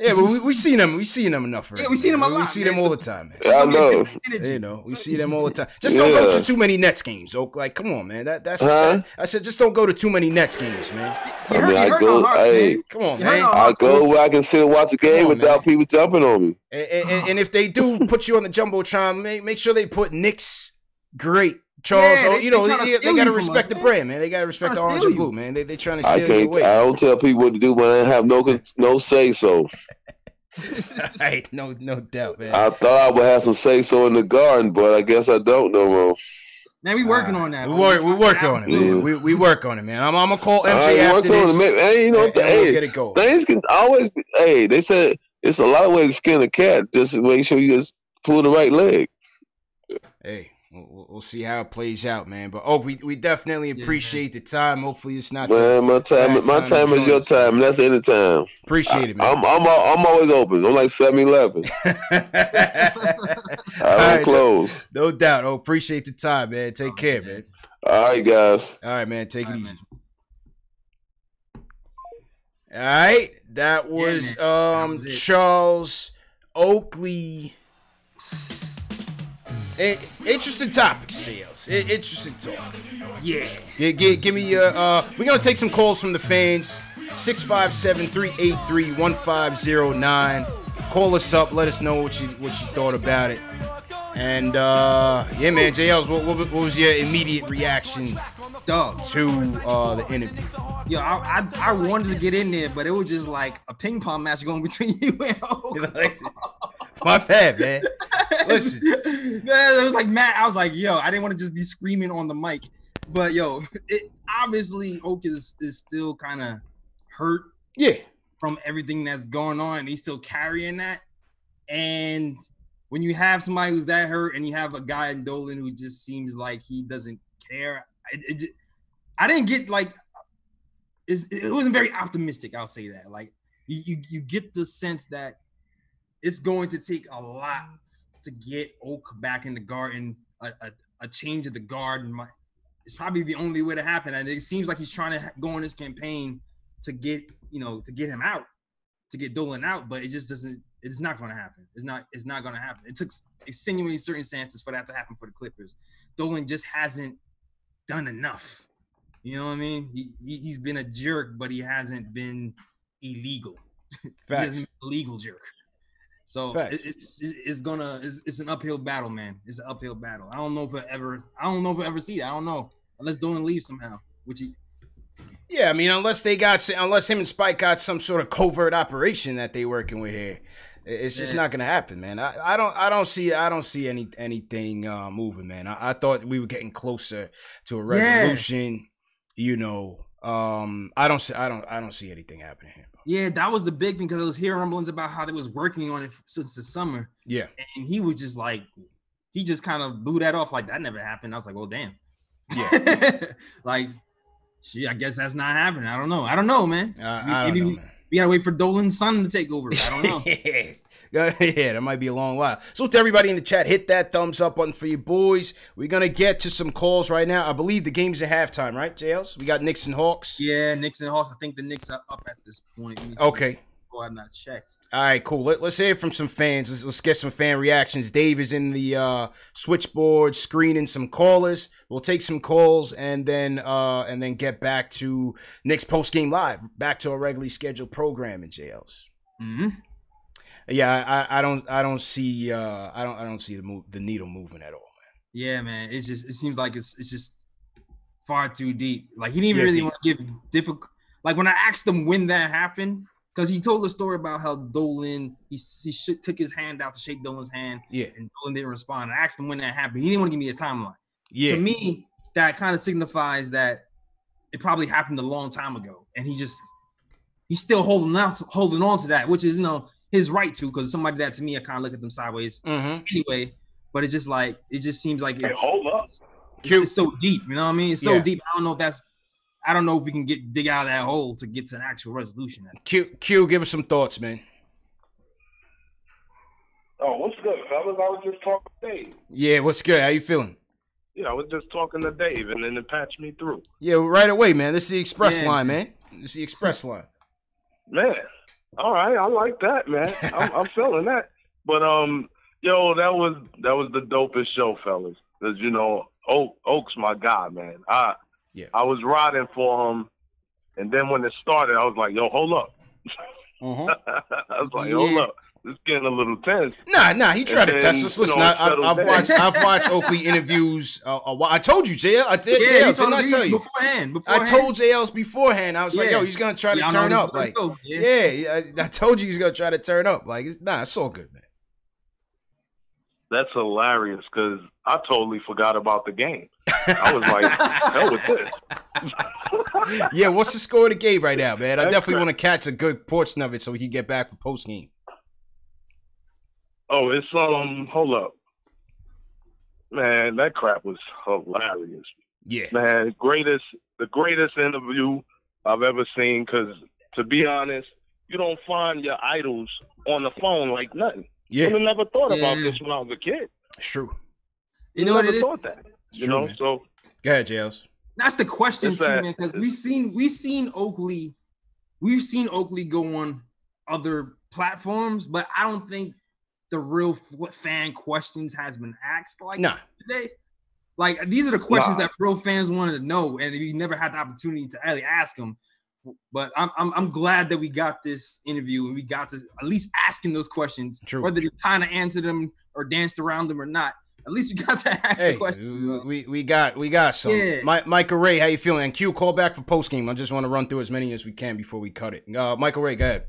Yeah, but we we seen them. We seen them enough. Already, yeah, we seen them a lot. We see them all the time, man. Yeah, I know. You know, we see them all the time. Just don't go to too many Nets games, Oak. Like, come on, man. That that's. Huh? That, I said, just don't go to too many Nets games, man. I mean, I go. Hey, come on, man. I go where I can sit and watch a game on, without man. people jumping on me. And, and, and, if they do put you on the jumbotron, make make sure they put Knicks great Charles, Yeah, oh, they- you know, they they, they, gotta respect us, the man. brand, man. They gotta respect the orange steal and blue, man. They they trying to I steal your can't. way. I don't tell people what to do when I have no no say so. hey, no, no doubt, man. I thought I would have some say so in the garden, but I guess I don't no more. Man, we working Ah, on that. We work, we work on it, have- man. We, we work on it, man. I'm, I'm gonna call All MJ right, after work on this. it. Man, hey, you know, and, and hey, we'll get it going. things can always be. Hey, they said it's a lot of ways to skin a cat. Just make sure you just pull the right leg. Hey, we'll, we'll- we'll see how it plays out, man. But oh, we, we definitely Yeah, appreciate the time. Hopefully, it's not. The, Man, my time, last my time time is your time, and that's any time. appreciate it, man. I'm, I'm, I'm always open. I'm like 7-Eleven. I don't All right, close. no doubt. Oh, appreciate the time, man. Take care, man. All right, guys. All right, man. Take it All right, easy. All right, that was man. um That was. Charles Oakley. I- interesting topics, Sales. Interesting talk. Yeah. Give, give, give me uh, uh we're gonna take some calls from the fans. 657-383-1509. Call us up, let us know what you what you thought about it. And uh yeah man, JL's what, what, what was your immediate reaction Dog. to uh the interview? Yo, I, I I wanted to get in there, but it was just like a ping pong match going between you and know, like, my bad, man. Listen. It was like Matt. I was like, yo, I didn't want to just be screaming on the mic, but yo, it obviously Oak is is still kind of hurt Yeah. from everything that's going on. He's still carrying that, and when you have somebody who's that hurt, and you have a guy in Dolan who just seems like he doesn't care, I didn't get like it wasn't very optimistic. I'll say that. Like you, you, get the sense that it's going to take a lot to get Oak back in the garden. A, a, a change of the guard my, it's probably the only way to happen. And it seems like he's trying to go on this campaign to get you know to get him out, to get Dolan out. But it just doesn't. It's not going to happen. It's not. It's not going to happen. It took extenuating circumstances for that to happen for the Clippers. Dolan just hasn't done enough. You know what I mean? He, he he's been a jerk, but he hasn't been illegal. He Facts. hasn't been a legal jerk. So it, it's it's gonna it's, it's an uphill battle, man. It's an uphill battle. I don't know if I ever I don't know if I ever see that. I don't know unless Dolan leaves somehow, which he Yeah, I mean, unless they got, unless him and Spike got some sort of covert operation that they working with here, it's just Yeah. not gonna happen, man. I, I don't, I don't see, I don't see any anything uh, moving, man. I, I thought we were getting closer to a Yeah. resolution. You know, um, I don't see, I don't, I don't see anything happening here. bro. yeah, that was the big thing because I was hearing rumblings about how they was working on it since the summer, Yeah, and he was just like he just kind of blew that off like that never happened. I was like, well, damn. Yeah. like, gee, I guess that's not happening. I don't know. I don't know, man. I, I don't know, man. We gotta wait for Dolan's son to take over. I don't know. yeah, that might be a long while. So to everybody in the chat, hit that thumbs up button for you boys. We're gonna get to some calls right now. I believe the game's at halftime, right, JLs? We got Knicks and Hawks. yeah, Knicks and Hawks. I think the Knicks are up at this point. Okay. see. I've not checked. All right, cool. Let, us hear from some fans. Let's, let's get some fan reactions. Dave is in the uh, switchboard screening some callers. We'll take some calls and then uh, and then get back to Knicks post game live. Back to our regularly scheduled program programming, JLs. hmm Yeah, I, I don't I don't see uh, I don't I don't see the move the needle moving at all. Man. Yeah, man. It's just it seems like it's it's just far too deep. Like he didn't even Yes, really want to give difficult. Like when I asked him when that happened, because he told a story about how Dolan he he sh- took his hand out to shake Dolan's hand, Yeah, and Dolan didn't respond. I asked him when that happened. He didn't want to give me a timeline. yeah, To me, that kind of signifies that it probably happened a long time ago, and he just he's still holding out, holding on to that, which is you know his right to. Because somebody that to me, I kind of look at them sideways mm-hmm. anyway. But it's just like it just seems like Hey, it's, hold up. it's, it's so deep. You know what I mean? It's so Yeah. deep. I don't know if that's. I don't know if we can get dig out of that hole to get to an actual resolution. Q Q, give us some thoughts, man. Oh, what's good, fellas? I was just talking to Dave. Yeah, what's good? How you feeling? Yeah, I was just talking to Dave, and then it patched me through. Yeah, right away, man. This is the express Yeah. line, man. This is the express line. Man, all right, I like that, man. I'm, I'm feeling that. But um, yo, that was that was the dopest show, fellas. Cause you know, Oak Oak's my guy, man. I Yeah. I was riding for him, and then when it started, I was like, yo, hold up. Uh-huh. I was like, hold Yeah. up. it's getting a little tense. Nah, nah, he tried to And test then, us. you Listen, know, I, I, I've watched I've watched Oakley interviews. Uh, a while. I told you, JL. I did. Yeah, JL, told didn't I tell you? beforehand. I told JL's beforehand. I was like, yo, he's gonna try to Y'all turn up. Like, go, yeah. yeah, yeah, I, I told you he's gonna try to turn up. Like, it's, nah, it's all good, man. That's hilarious because I totally forgot about the game. I was like, hell with this. yeah, what's the score of the game right now, man? I That's definitely right. want to catch a good portion of it so we can get back for post game. Oh, it's um. Hold up, man. That crap was hilarious. Yeah, Man, greatest, the greatest interview I've ever seen. Because to be honest, you don't find your idols on the phone like nothing. Yeah, I never thought about Yeah. this when I was a kid. it's true. You know what never it is? thought that. It's You true, know, man. so Go ahead, JL's. That's the question It's too, that- man. Because we've seen we've seen Oakley, we've seen Oakley go on other platforms, but I don't think the real fan questions has been asked like Nah, today. Like these are the questions Nah. that real fans wanted to know, and we never had the opportunity to really ask them. But I'm, I'm I'm glad that we got this interview and we got to at least asking those questions, True. whether they kind of answered them or danced around them or not. At least we got to ask hey, the questions. we we got we got some. Yeah. Mi- Michael Ray, how you feeling? And Q, call back for post game. I just want to run through as many as we can before we cut it. Uh, Michael Ray, go ahead.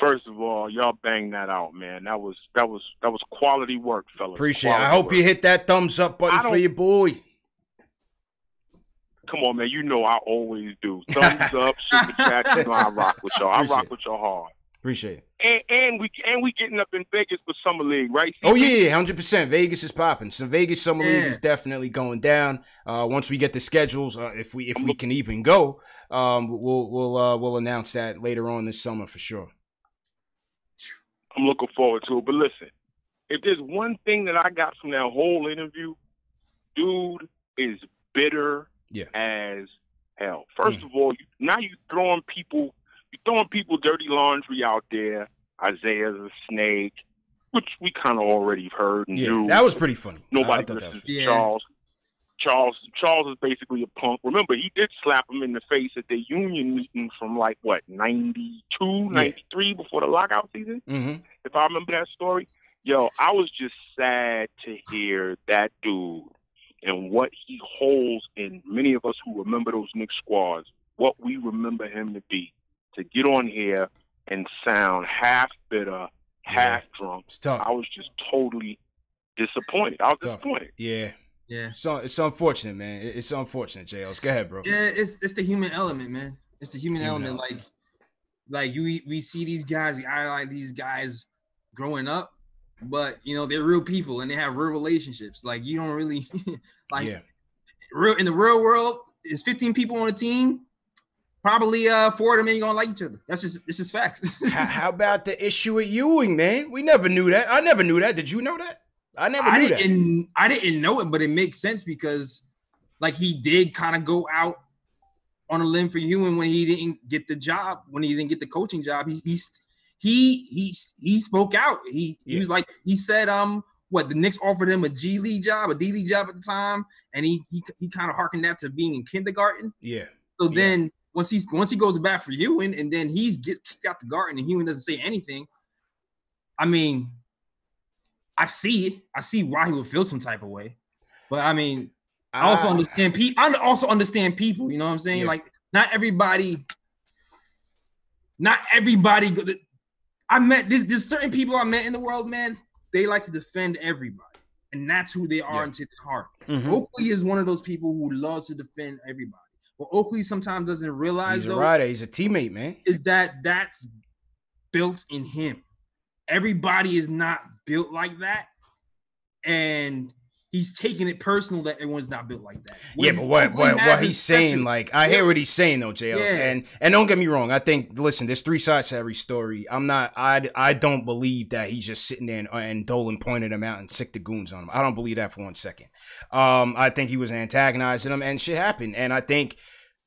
First of all, y'all bang that out, man. That was that was that was quality work, fellas. Appreciate it. I hope work. you hit that thumbs up button for your boy. Come on, man. You know I always do. Thumbs up, super chat. You know I rock with y'all. I rock it. with y'all hard. Appreciate it. And and we and we getting up in Vegas for summer league, right? Oh yeah, yeah, hundred percent. Vegas is popping. So Vegas Summer League is definitely going down. Uh, once we get the schedules, uh, if we if we can even go, um, we'll we'll uh, we'll announce that later on this summer for sure. I'm looking forward to it. But listen, if there's one thing that I got from that whole interview, dude is bitter Yeah. as hell. First Mm. of all, now you're throwing people, you throwing people dirty laundry out there. Isiah's a snake, which we kind of already heard and Yeah, knew. that was pretty funny. I- I Nobody thought that listens was- to Yeah. Charles. Charles Charles is basically a punk. Remember, he did slap him in the face at the union meeting from like what 92, 93 before the lockout season Mhm. if I remember that story. Yo, I was just sad to hear that dude and what he holds in many of us who remember those Knicks squads, what we remember him to be, to get on here and sound half bitter, half drunk. It's tough. I was just totally disappointed. I was Tough. disappointed. Yeah, Yeah. so it's unfortunate, man. It's unfortunate, JLs. Go ahead, bro. Yeah, it's it's the human element, man. It's the human, Human element. Like, like you we see these guys, we highlight these guys growing up, but you know they're real people and they have real relationships. Like you don't really like yeah, real in the real world. Is 15 people on a team? Probably uh four of them ain't gonna like each other. That's just this is facts. how, how about the issue with Ewing, man? We never knew that. I never knew that. Did you know that? I never I knew that. didn't I didn't know it, but it makes sense because like he did kind of go out on a limb for Ewing when he didn't get the job, when he didn't get the coaching job. He he's he he he spoke out. He he Yeah. was like he said um what the Knicks offered him a G League job, a D League job at the time, and he he he kind of harkened that to being in kindergarten. Yeah, So Yeah. then once he's once he goes back for Ewing, and then he's gets kicked out the garden, and Ewing doesn't say anything. I mean, I see it. I see why he would feel some type of way, but I mean, I also Ah, understand people. I also understand people. You know what I'm saying? Yeah. Like, not everybody. Not everybody. I met this. There's certain people I met in the world, man. They like to defend everybody, and that's who they are Yeah. into their heart. mhm. Oakley is one of those people who loves to defend everybody. What Oakley sometimes doesn't realize He's a though rider. He's a teammate, man. is that that's built in him. Everybody is not built like that, and he's taking it personal that everyone's not built like that. Yeah, but what what, what he's saying, special. like I hear what he's saying though, JLs. Yeah. And and don't get me wrong, I think listen, there's three sides to every story. I'm not I I don't believe that he's just sitting there and, and Dolan pointed him out and sick the goons on him. I don't believe that for one second. Um, I think he was antagonizing him and shit happened. And I think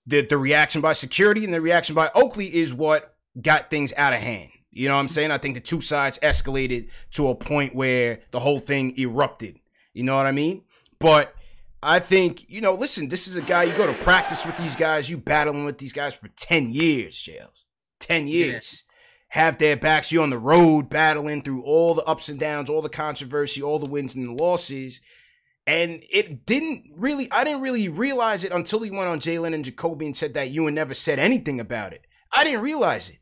the the reaction by security and the reaction by Oakley is what got things out of hand. You know what I'm saying? I think the two sides escalated to a point where the whole thing erupted. You know what I mean? But I think, you know, listen, this is a guy you go to practice with these guys, you battling with these guys for 10 years, Jails. 10 years. have their backs. You're on the road battling through all the ups and downs, all the controversy, all the wins and the losses. And it didn't really, I didn't really realize it until he went on Jalen and Jacoby and said that Ewing never said anything about it. I didn't realize it.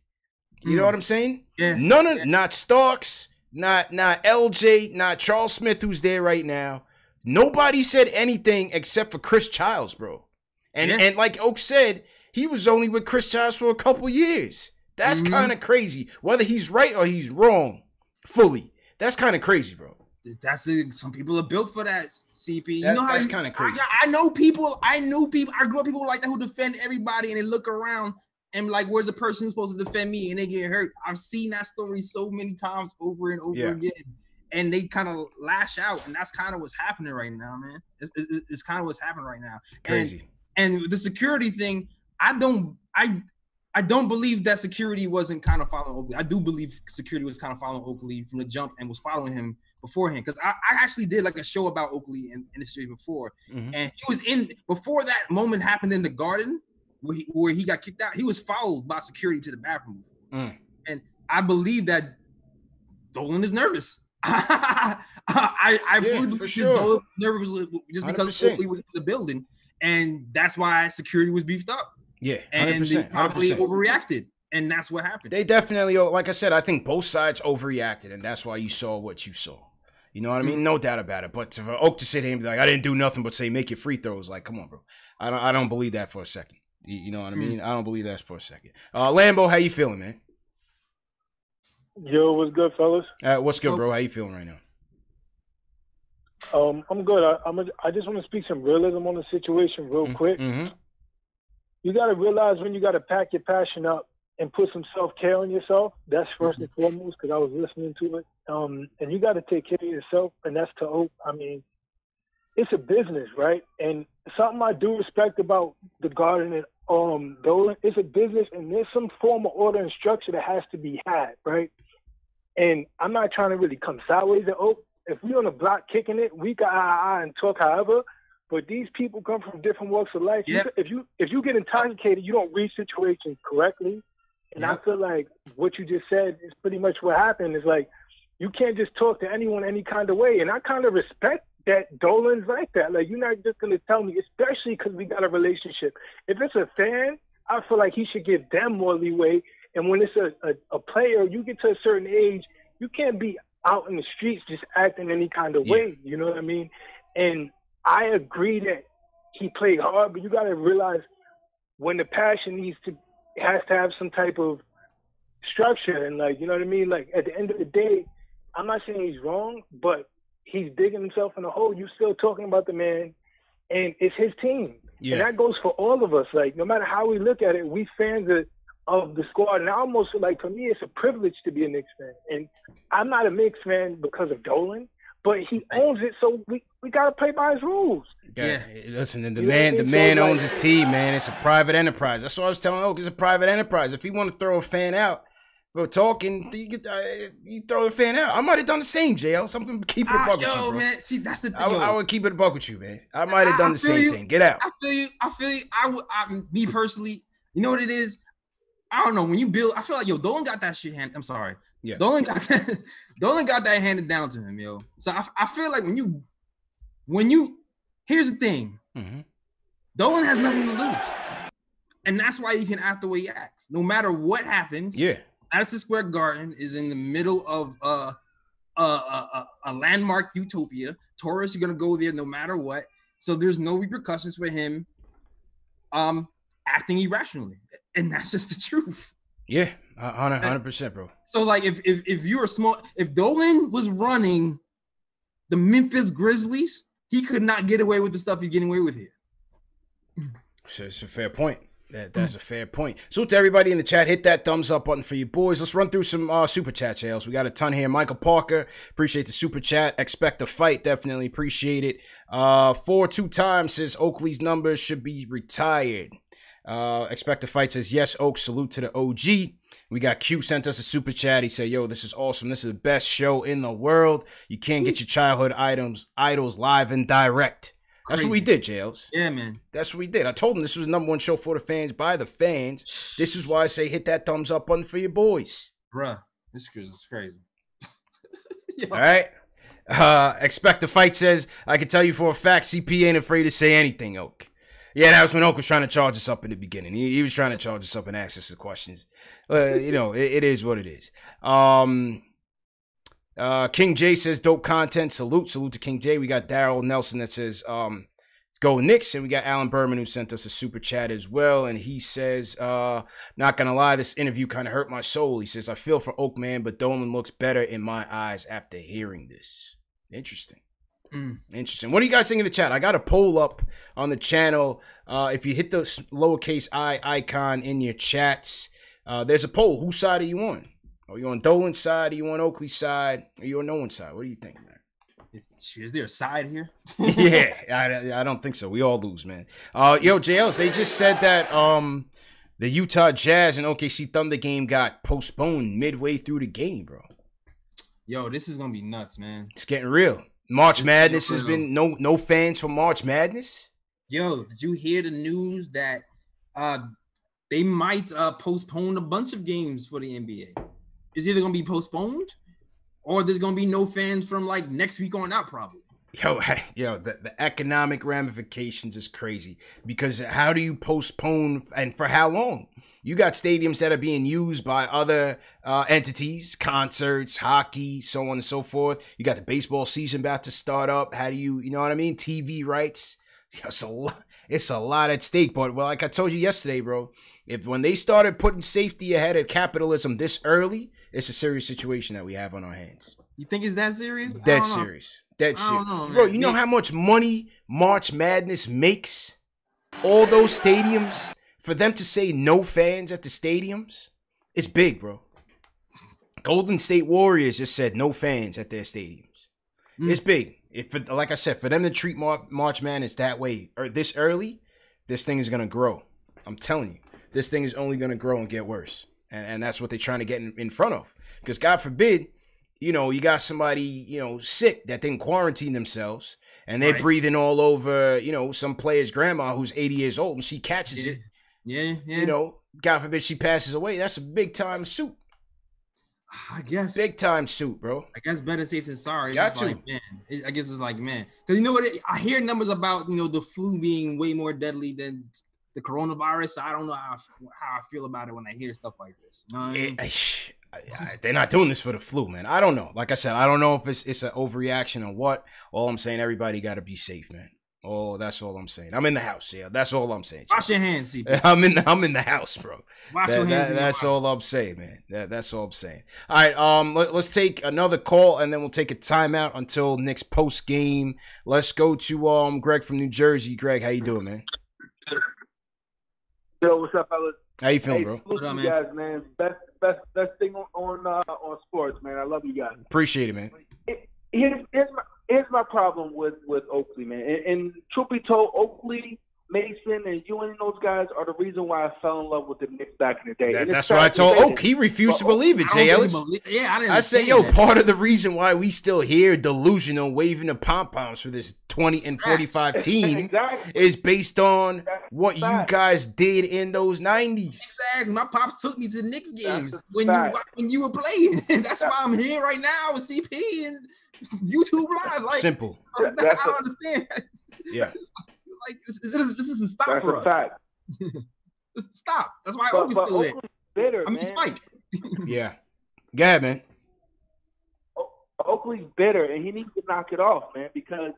You mm. know what I'm saying? Yeah. None of, not Starks, not not LJ, not Charles Smith, who's there right now. Nobody said anything except for Chris Childs, bro. And yeah. and like Oak said, he was only with Chris Childs for a couple years. That's mm-hmm. kind of crazy. Whether he's right or he's wrong, fully. That's kind of crazy, bro. That's a, some people are built for that. CP, you know how that's kind of crazy. I, I, know people. I knew people. I grew up people like that who defend everybody, and they look around and like, where's the person who's supposed to defend me, and they get hurt. I've seen that story so many times over and over yeah. again, and they kind of lash out, and that's kind of what's happening right now, man. It's, it's, it's kind of what's happening right now. Crazy. And, and the security thing, I don't, I I don't believe that security wasn't kind of following Oakley. I do believe security was kind of following Oakley from the jump and was following him beforehand. Because I, I, actually did like a show about Oakley in, in the series before. Mm-hmm. And he was in before that moment happened in the garden where he, where he got kicked out, he was followed by security to the bathroom. Mm. And I believe that Dolan is nervous. I I yeah, really believe sure. nervous just because 100%. Oakley was in the building, and that's why security was beefed up. Yeah, 100%, and they probably 100%. overreacted, and that's what happened. They definitely, like I said, I think both sides overreacted, and that's why you saw what you saw. You know what I mean? Mm-hmm. No doubt about it. But for Oak to sit here and be like, I didn't do nothing but say make your free throws, like, come on, bro. I don't I don't believe that for a second. You know what I hmm. mean? Mm. I don't believe that for a second. Uh, Lambo, how you feeling, man? Yo, what's good, fellas? Uh, what's good, bro? How you feeling right now? Um, I'm good. I, I'm. A, I just want to speak some realism on the situation real mm-hmm. quick. Mm-hmm. You got to realize when you got to pack your passion up and put some self care on yourself. That's 1st and foremost because I was listening to it. Um, and you got to take care of yourself, and that's to hope. I mean, it's a business, right? And something I do respect about the garden and um though it's a business and there's some form of order and structure that has to be had, right? And I'm not trying to really come sideways and oh, if we on the block kicking it, we got eye and talk however. But these people come from different walks of life. Yep. if you if you get intoxicated, you don't read situations correctly. And yep. I feel like what you just said is pretty much what happened. Is like you can't just talk to anyone any kind of way. And I kind of respect that Dolan's like that. Like you're not just gonna tell me, especially because we got a relationship. If it's a fan, I feel like he should give them more leeway. And when it's a, a, a player, you get to a certain age, you can't be out in the streets just acting any kind of yeah. way. You know what I mean? And I agree that he played hard, but you got to realize when the passion needs to has to have some type of structure and like you know what I mean. Like at the end of the day, I'm not saying he's wrong, but he's digging himself in a hole. You still talking about the man, and it's his team. Yeah. And that goes for all of us. Like no matter how we look at it, we fans of, of the squad. And I almost like for me, it's a privilege to be a Knicks fan. And I'm not a Knicks fan because of Dolan, but he owns it, so we, we gotta play by his rules. Yeah, listen, the you man the man owns his team, man. It's a private enterprise. That's what I was telling Oak. It's a private enterprise. If he want to throw a fan out, for talking, you, get, uh, you throw the fan out. I might have done the same, JL. So I'm gonna keep it a ah, buck with you, bro. man, see that's the thing. I, I, would keep it a buck with you, man. I might have done I, the same you. thing. Get out. I feel you. I feel you. I would. I, me personally, you know what it is. I don't know when you build. I feel like yo, Dolan got that shit hand. I'm sorry. Yeah. Dolan got that. Dolan got that handed down to him, yo. So I, I feel like when you, when you, here's the thing. Mm-hmm. Dolan has nothing to lose, and that's why he can act the way he acts, no matter what happens. Yeah Madison Square Garden is in the middle of uh, a, a, a landmark utopia. Tourists are gonna go there no matter what. So there's no repercussions for him um acting irrationally. And that's just the truth. Yeah, 100 percent, bro. So like if if if you were small, if Dolan was running the Memphis Grizzlies, he could not get away with the stuff he's getting away with here. So it's a fair point. That, that's a fair point. So to everybody in the chat, hit that thumbs up button for you boys. Let's run through some uh, super chat sales. We got a ton here. Michael Parker, appreciate the super chat. Expect a fight, definitely appreciate it. Uh, four two times says Oakley's numbers should be retired. Uh, expect a fight says yes. Oak, salute to the OG. We got Q sent us a super chat. He said, "Yo, this is awesome. This is the best show in the world. You can't get your childhood items idols live and direct." That's Crazy. what we did, Jails. Yeah, man. That's what we did. I told them this was the number one show for the fans by the fans. This is why I say hit that thumbs up button for your boys. Bruh, this is crazy. All right. Uh, expect the fight says, I can tell you for a fact, CP ain't afraid to say anything, Oak. Yeah, that was when Oak was trying to charge us up in the beginning. He, he was trying to charge us up and ask us the questions. Uh, you know, it, it is what it is. Um, uh, King J says, dope content. Salute. Salute to King J. We got Daryl Nelson that says, um, go Knicks. And we got Alan Berman who sent us a super chat as well. And he says, uh, not gonna lie, this interview kind of hurt my soul. He says, I feel for Oakman, but Dolan looks better in my eyes after hearing this. Interesting. Mm. Interesting. What do you guys think in the chat? I got a poll up on the channel. Uh, if you hit the lowercase i icon in your chats, uh, there's a poll. Whose side are you on? Are you on Dolan's side? Are you on Oakley's side? Are you on no one's side? What do you think, man? Is there a side here? yeah, I, I don't think so. We all lose, man. Uh, yo, JLs, they just said that um, the Utah Jazz and OKC Thunder game got postponed midway through the game, bro. Yo, this is gonna be nuts, man. It's getting real. March Madness has been no no fans for March Madness. Yo, did you hear the news that uh they might uh postpone a bunch of games for the NBA? It's either gonna be postponed or there's gonna be no fans from like next week on out, probably. Yo, yo, the, the economic ramifications is crazy because how do you postpone and for how long? You got stadiums that are being used by other uh, entities, concerts, hockey, so on and so forth. You got the baseball season about to start up. How do you, you know what I mean? TV rights. It's a lot. It's a lot at stake. But well, like I told you yesterday, bro, if when they started putting safety ahead of capitalism this early, it's a serious situation that we have on our hands. You think it's that serious? I Dead don't know. serious. I serious. know, Bro, you know how much money March Madness makes? All those stadiums for them to say no fans at the stadiums? It's big, bro. Golden State Warriors just said no fans at their stadiums. Mm. It's big. If like I said, for them to treat March Madness that way or this early, this thing is gonna grow. I'm telling you, this thing is only gonna grow and get worse, and and that's what they're trying to get in, in front of. Because God forbid, you know, you got somebody you know sick that didn't quarantine themselves, and they're Right. breathing all over, you know, some player's grandma who's 80 years old, and she catches Yeah, it. yeah, yeah. You know, God forbid she passes away. That's a big time suit, I guess big time suit, bro. I guess better safe than sorry. Got to. like, man. it- I guess it's like, man, because you know what? I hear numbers about you know the flu being way more deadly than the coronavirus. I don't know how I, how I feel about it when I hear stuff like this. You know I mean? It- I- they're not doing this for the flu, man. I don't know. Like I said, I don't know if it's it's an overreaction or what. All I'm saying, everybody got to be safe, man. Oh, that's all I'm saying. I'm in the house, yeah. That's all I'm saying. Wash your hands, CP. I'm in the, I'm in the house, bro. Wash That- your hands. that- that's all I'm saying, man. That, that's all I'm saying. All right, um, let, us take another call and then we'll take a timeout until next post game. Let's go to um Greg from New Jersey. Greg, how you doing, man? Yo, what's up, fellas? How you feeling, hey, bro? What's What up, you man? guys, man. Best, best, best thing on on, uh, on sports, man. I love you guys. Appreciate it, man. Here's here's my here's my problem with with Oakley, man. And, and truth be told, Oakley, Mason, and you and those guys are the reason why I fell in love with the Knicks back in the day. That- that's what I told Oak. He refused to uh, believe it, Jay Ellis. believe- yeah, I didn't. I say, yo, that. part of the reason why we still here, delusional, waving the pom poms for this 20 and 45 team exactly. is based on That's what you guys did in those 90s. Exactly. My pops took me to the Knicks games a when you when you were playing. That's why I'm here right now with CP and YouTube Live. Like, Simple. I That's don't understand. Yeah. It's like this, this, is- this isn't stop That's for a us. fact. Stop. That's why But, Oak is but still there. Oakley's bitter, I mean, man. Spike. Yeah. Go ahead, man. O- Oakley's bitter, and he needs to knock it off, man, because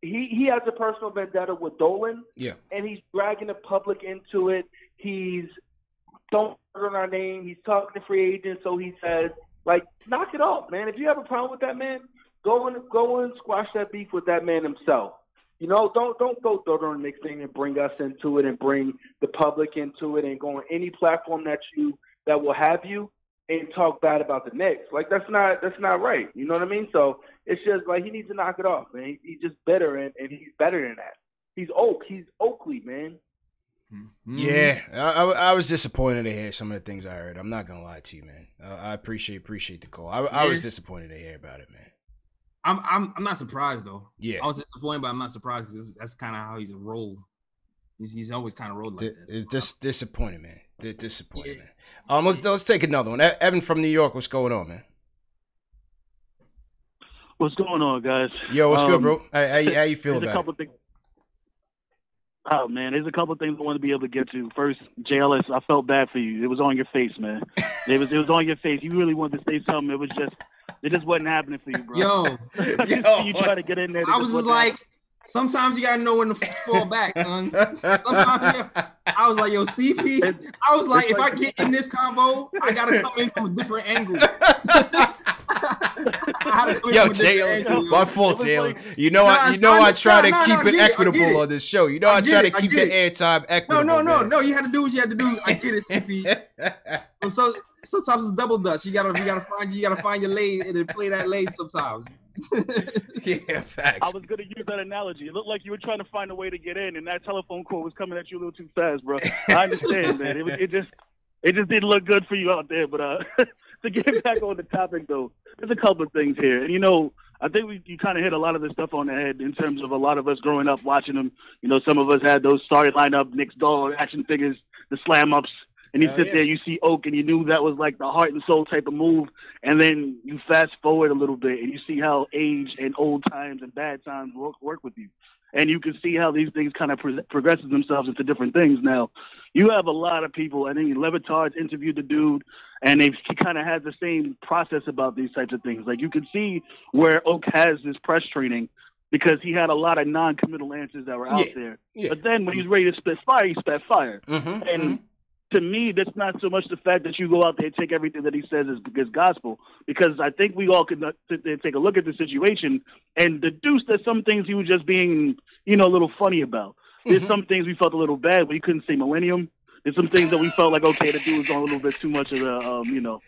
he he has a personal vendetta with Dolan, Yeah. and he's dragging the public into it. He's don't on our name. He's talking to free agents, so he says, like, knock it off, man. If you have a problem with that man, go and go and squash that beef with that man himself. You know, don't don't go throw it on the Knicks thing and bring us into it and bring the public into it and go on any platform that you that will have you and talk bad about the Knicks. Like that's not that's not right. You know what I mean? So it's just like he needs to knock it off, man. He, he's just better and, and he's better than that. He's Oak. He's Oakley, man. Mm-hmm. Yeah. I, I, I was disappointed to hear some of the things I heard. I'm not going to lie to you, man. Uh, I appreciate appreciate the call. I, I was disappointed to hear about it, man. I'm I'm I'm not surprised though. Yeah. I was disappointed, but I'm not surprised because that's kind of how he's a roll. He's, he's always kind of rolled like this. it's just disappointed, man. D- disappointing, man. Um, let's let's take another one. Evan from New York, what's going on, man? What's going on, guys? Yo, what's good, Um, bro? How, how, you, how you feel There's a about couple things. Oh man, there's a couple things I want to be able to get to. First, JLS, I felt bad for you. It was on your face, man. It was it was on your face. You really wanted to say something. It was just it just wasn't happening for you, bro. Yo, I Yo, you try to get in there. I was just wasn't like, sometimes you gotta know when to fall back, son. Sometimes you- I was like, yo, CP. I was like, if I get in this convo, I gotta come in from a different angle. I had to come in Yo, from a different Jalen, angle, my fault, It Jalen. like- you know, Nah, I, you know, I, I try to. Nah, keep nah, it it, equitable it. on this show. You know, I I, try it, to keep the it. airtime equitable. no, no, man. no. You had to do what you had to do. I get it, CP. And um, so sometimes it's double dutch. You gotta, you gotta find, you gotta find your lane and then play that lane sometimes. yeah, facts. I was gonna use that analogy. It looked like you were trying to find a way to get in, and that telephone call was coming at you a little too fast, bro. I understand, man. It, was, it just it just didn't look good for you out there. But uh, to get back on the topic, though, there's a couple of things here, and you know, I think we you kind of hit a lot of this stuff on the head in terms of a lot of us growing up watching them. You know, some of us had those started lineup, Nick's doll action figures, the slam ups. And you Hell sit yeah. there, you see Oak, and you knew that was like the heart and soul type of move. And then you fast forward a little bit, and you see how age and old times and bad times work, work with you. And you can see how these things kind of pre- progresses themselves into different things. Now, you have a lot of people. I think Le Batard's interviewed the dude, and they he kind of has the same process about these types of things. Like you can see where Oak has this press training because he had a lot of non-committal answers that were out Yeah, there. yeah. But then when he's ready to spit fire, he spit fire. Mhm, And mhm. To me, that's not so much the fact that you go out there and take everything that he says as, as gospel, because I think we all could sit there and take a look at the situation and deduce that some things he was just being, you know, a little funny about. There's Mhm. some things we felt a little bad, but he couldn't say millennium. There's some things that we felt like, okay, the dude was on a little bit too much of the, um, you know,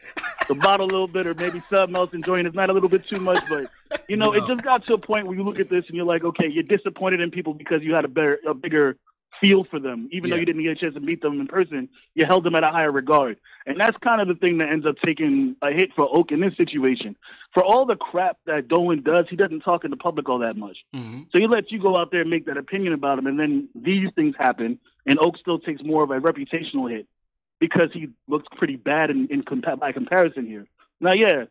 the bottle a little bit, or maybe something else enjoying it's not a little bit too much, but you know, it just got to a point where you look at this and you're like, okay, you're disappointed in people because you had a better, a bigger feel for them, even though you didn't get a chance to meet them in person. You held them at a higher regard, and that's kind of the thing that ends up taking a hit for Oak in this situation. For all the crap that Dolan does, he doesn't talk in the public all that much. Mhm. So he lets you go out there and make that opinion about him, and then these things happen, and Oak still takes more of a reputational hit because he looks pretty bad in, in compa- by comparison here. Now, yeah,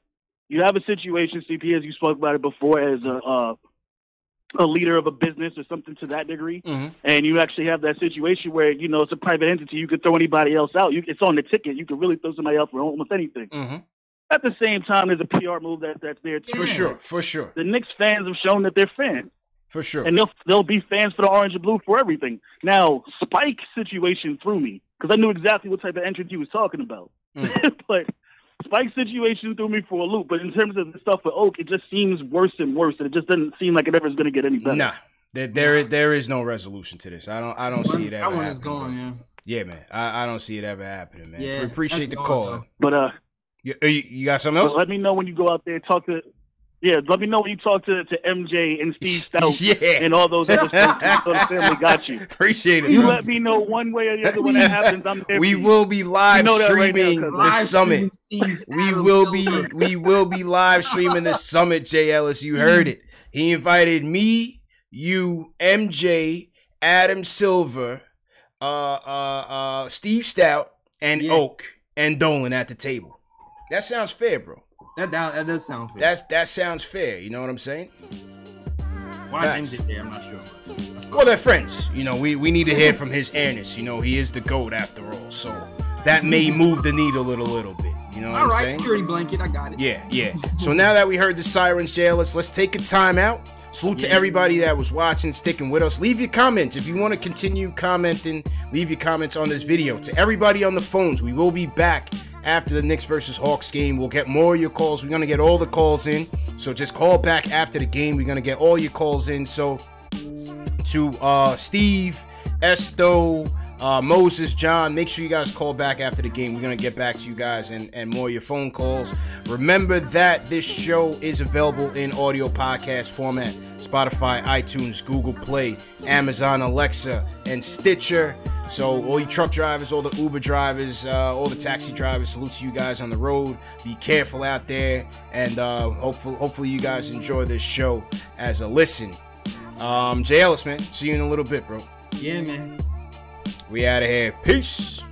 you have a situation, CP, as you spoke about it before, as a uh, a leader of a business or something to that degree, Mhm. and you actually have that situation where you know it's a private entity, you could throw anybody else out. You, it's on the ticket. You could really throw somebody out for almost anything. Mhm. At the same time, there's a PR move that that's there too. For sure, for sure, The Knicks fans have shown that they're fans for sure. and they'll they'll be fans for the orange and blue for everything. Now, Spike situation threw me because I knew exactly what type of entrance he was talking about. Mm. but Spike situation threw me for a loop. But in terms of the stuff with Oak, it just seems worse and worse, and it just doesn't seem like it ever is going to get any better. Nah, there, there, there is no resolution to this. I don't, I don't see it ever. That one is gone, bro. yeah. Yeah, man. I, I don't see it ever happening, man. Yeah, appreciate the that's call. though. But uh, You, uh, you, you got something but else? let me know when you go out there talk to. Yeah, let me know when you talk to, to MJ and Steve Stoute yeah. and all those other folks. The family got you. Appreciate it. You let me know one way or the other when that happens. I'm there. we will be live You know that right now, streaming the summit. We will be we will be live streaming the summit, Jay Ellis. You heard it. He invited me, you, MJ, Adam Silver, uh uh uh Steve Stoute, and Yeah. Oak and Dolan at the table. That sounds fair, bro. That, that, that does sound fair. That's that sounds fair. You know what I'm saying? Why facts. is MJ there? I'm not sure. Well, they're friends. You know, we, we need to hear from his airness. You know, he is the GOAT after all. So that may move the needle a little bit. You know what All I'm right, saying? security blanket. I got it. Yeah, yeah. So now that we heard the sirens, let's let's take a time out. Salute to everybody that was watching, sticking with us. Leave your comments. If you want to continue commenting, leave your comments on this video. To everybody on the phones, we will be back after the Knicks versus Hawks game. We'll get more of your calls. We're going to get all the calls in. So just call back after the game. We're going to get all your calls in. So to uh, Steve, Esto, uh, Moses, John. Make sure you guys call back after the game. We're gonna get back to you guys and, and more of your phone calls. Remember that this show is available in audio podcast format: Spotify, iTunes, Google Play, Amazon Alexa, and Stitcher. So all you truck drivers, all the Uber drivers, uh, all the taxi drivers, salute to you guys on the road. Be careful out there, and uh, hopefully, hopefully you guys enjoy this show as a listen. Um, Jay Ellis, man. See you in a little bit, bro. Yeah, man. We out of here. Peace.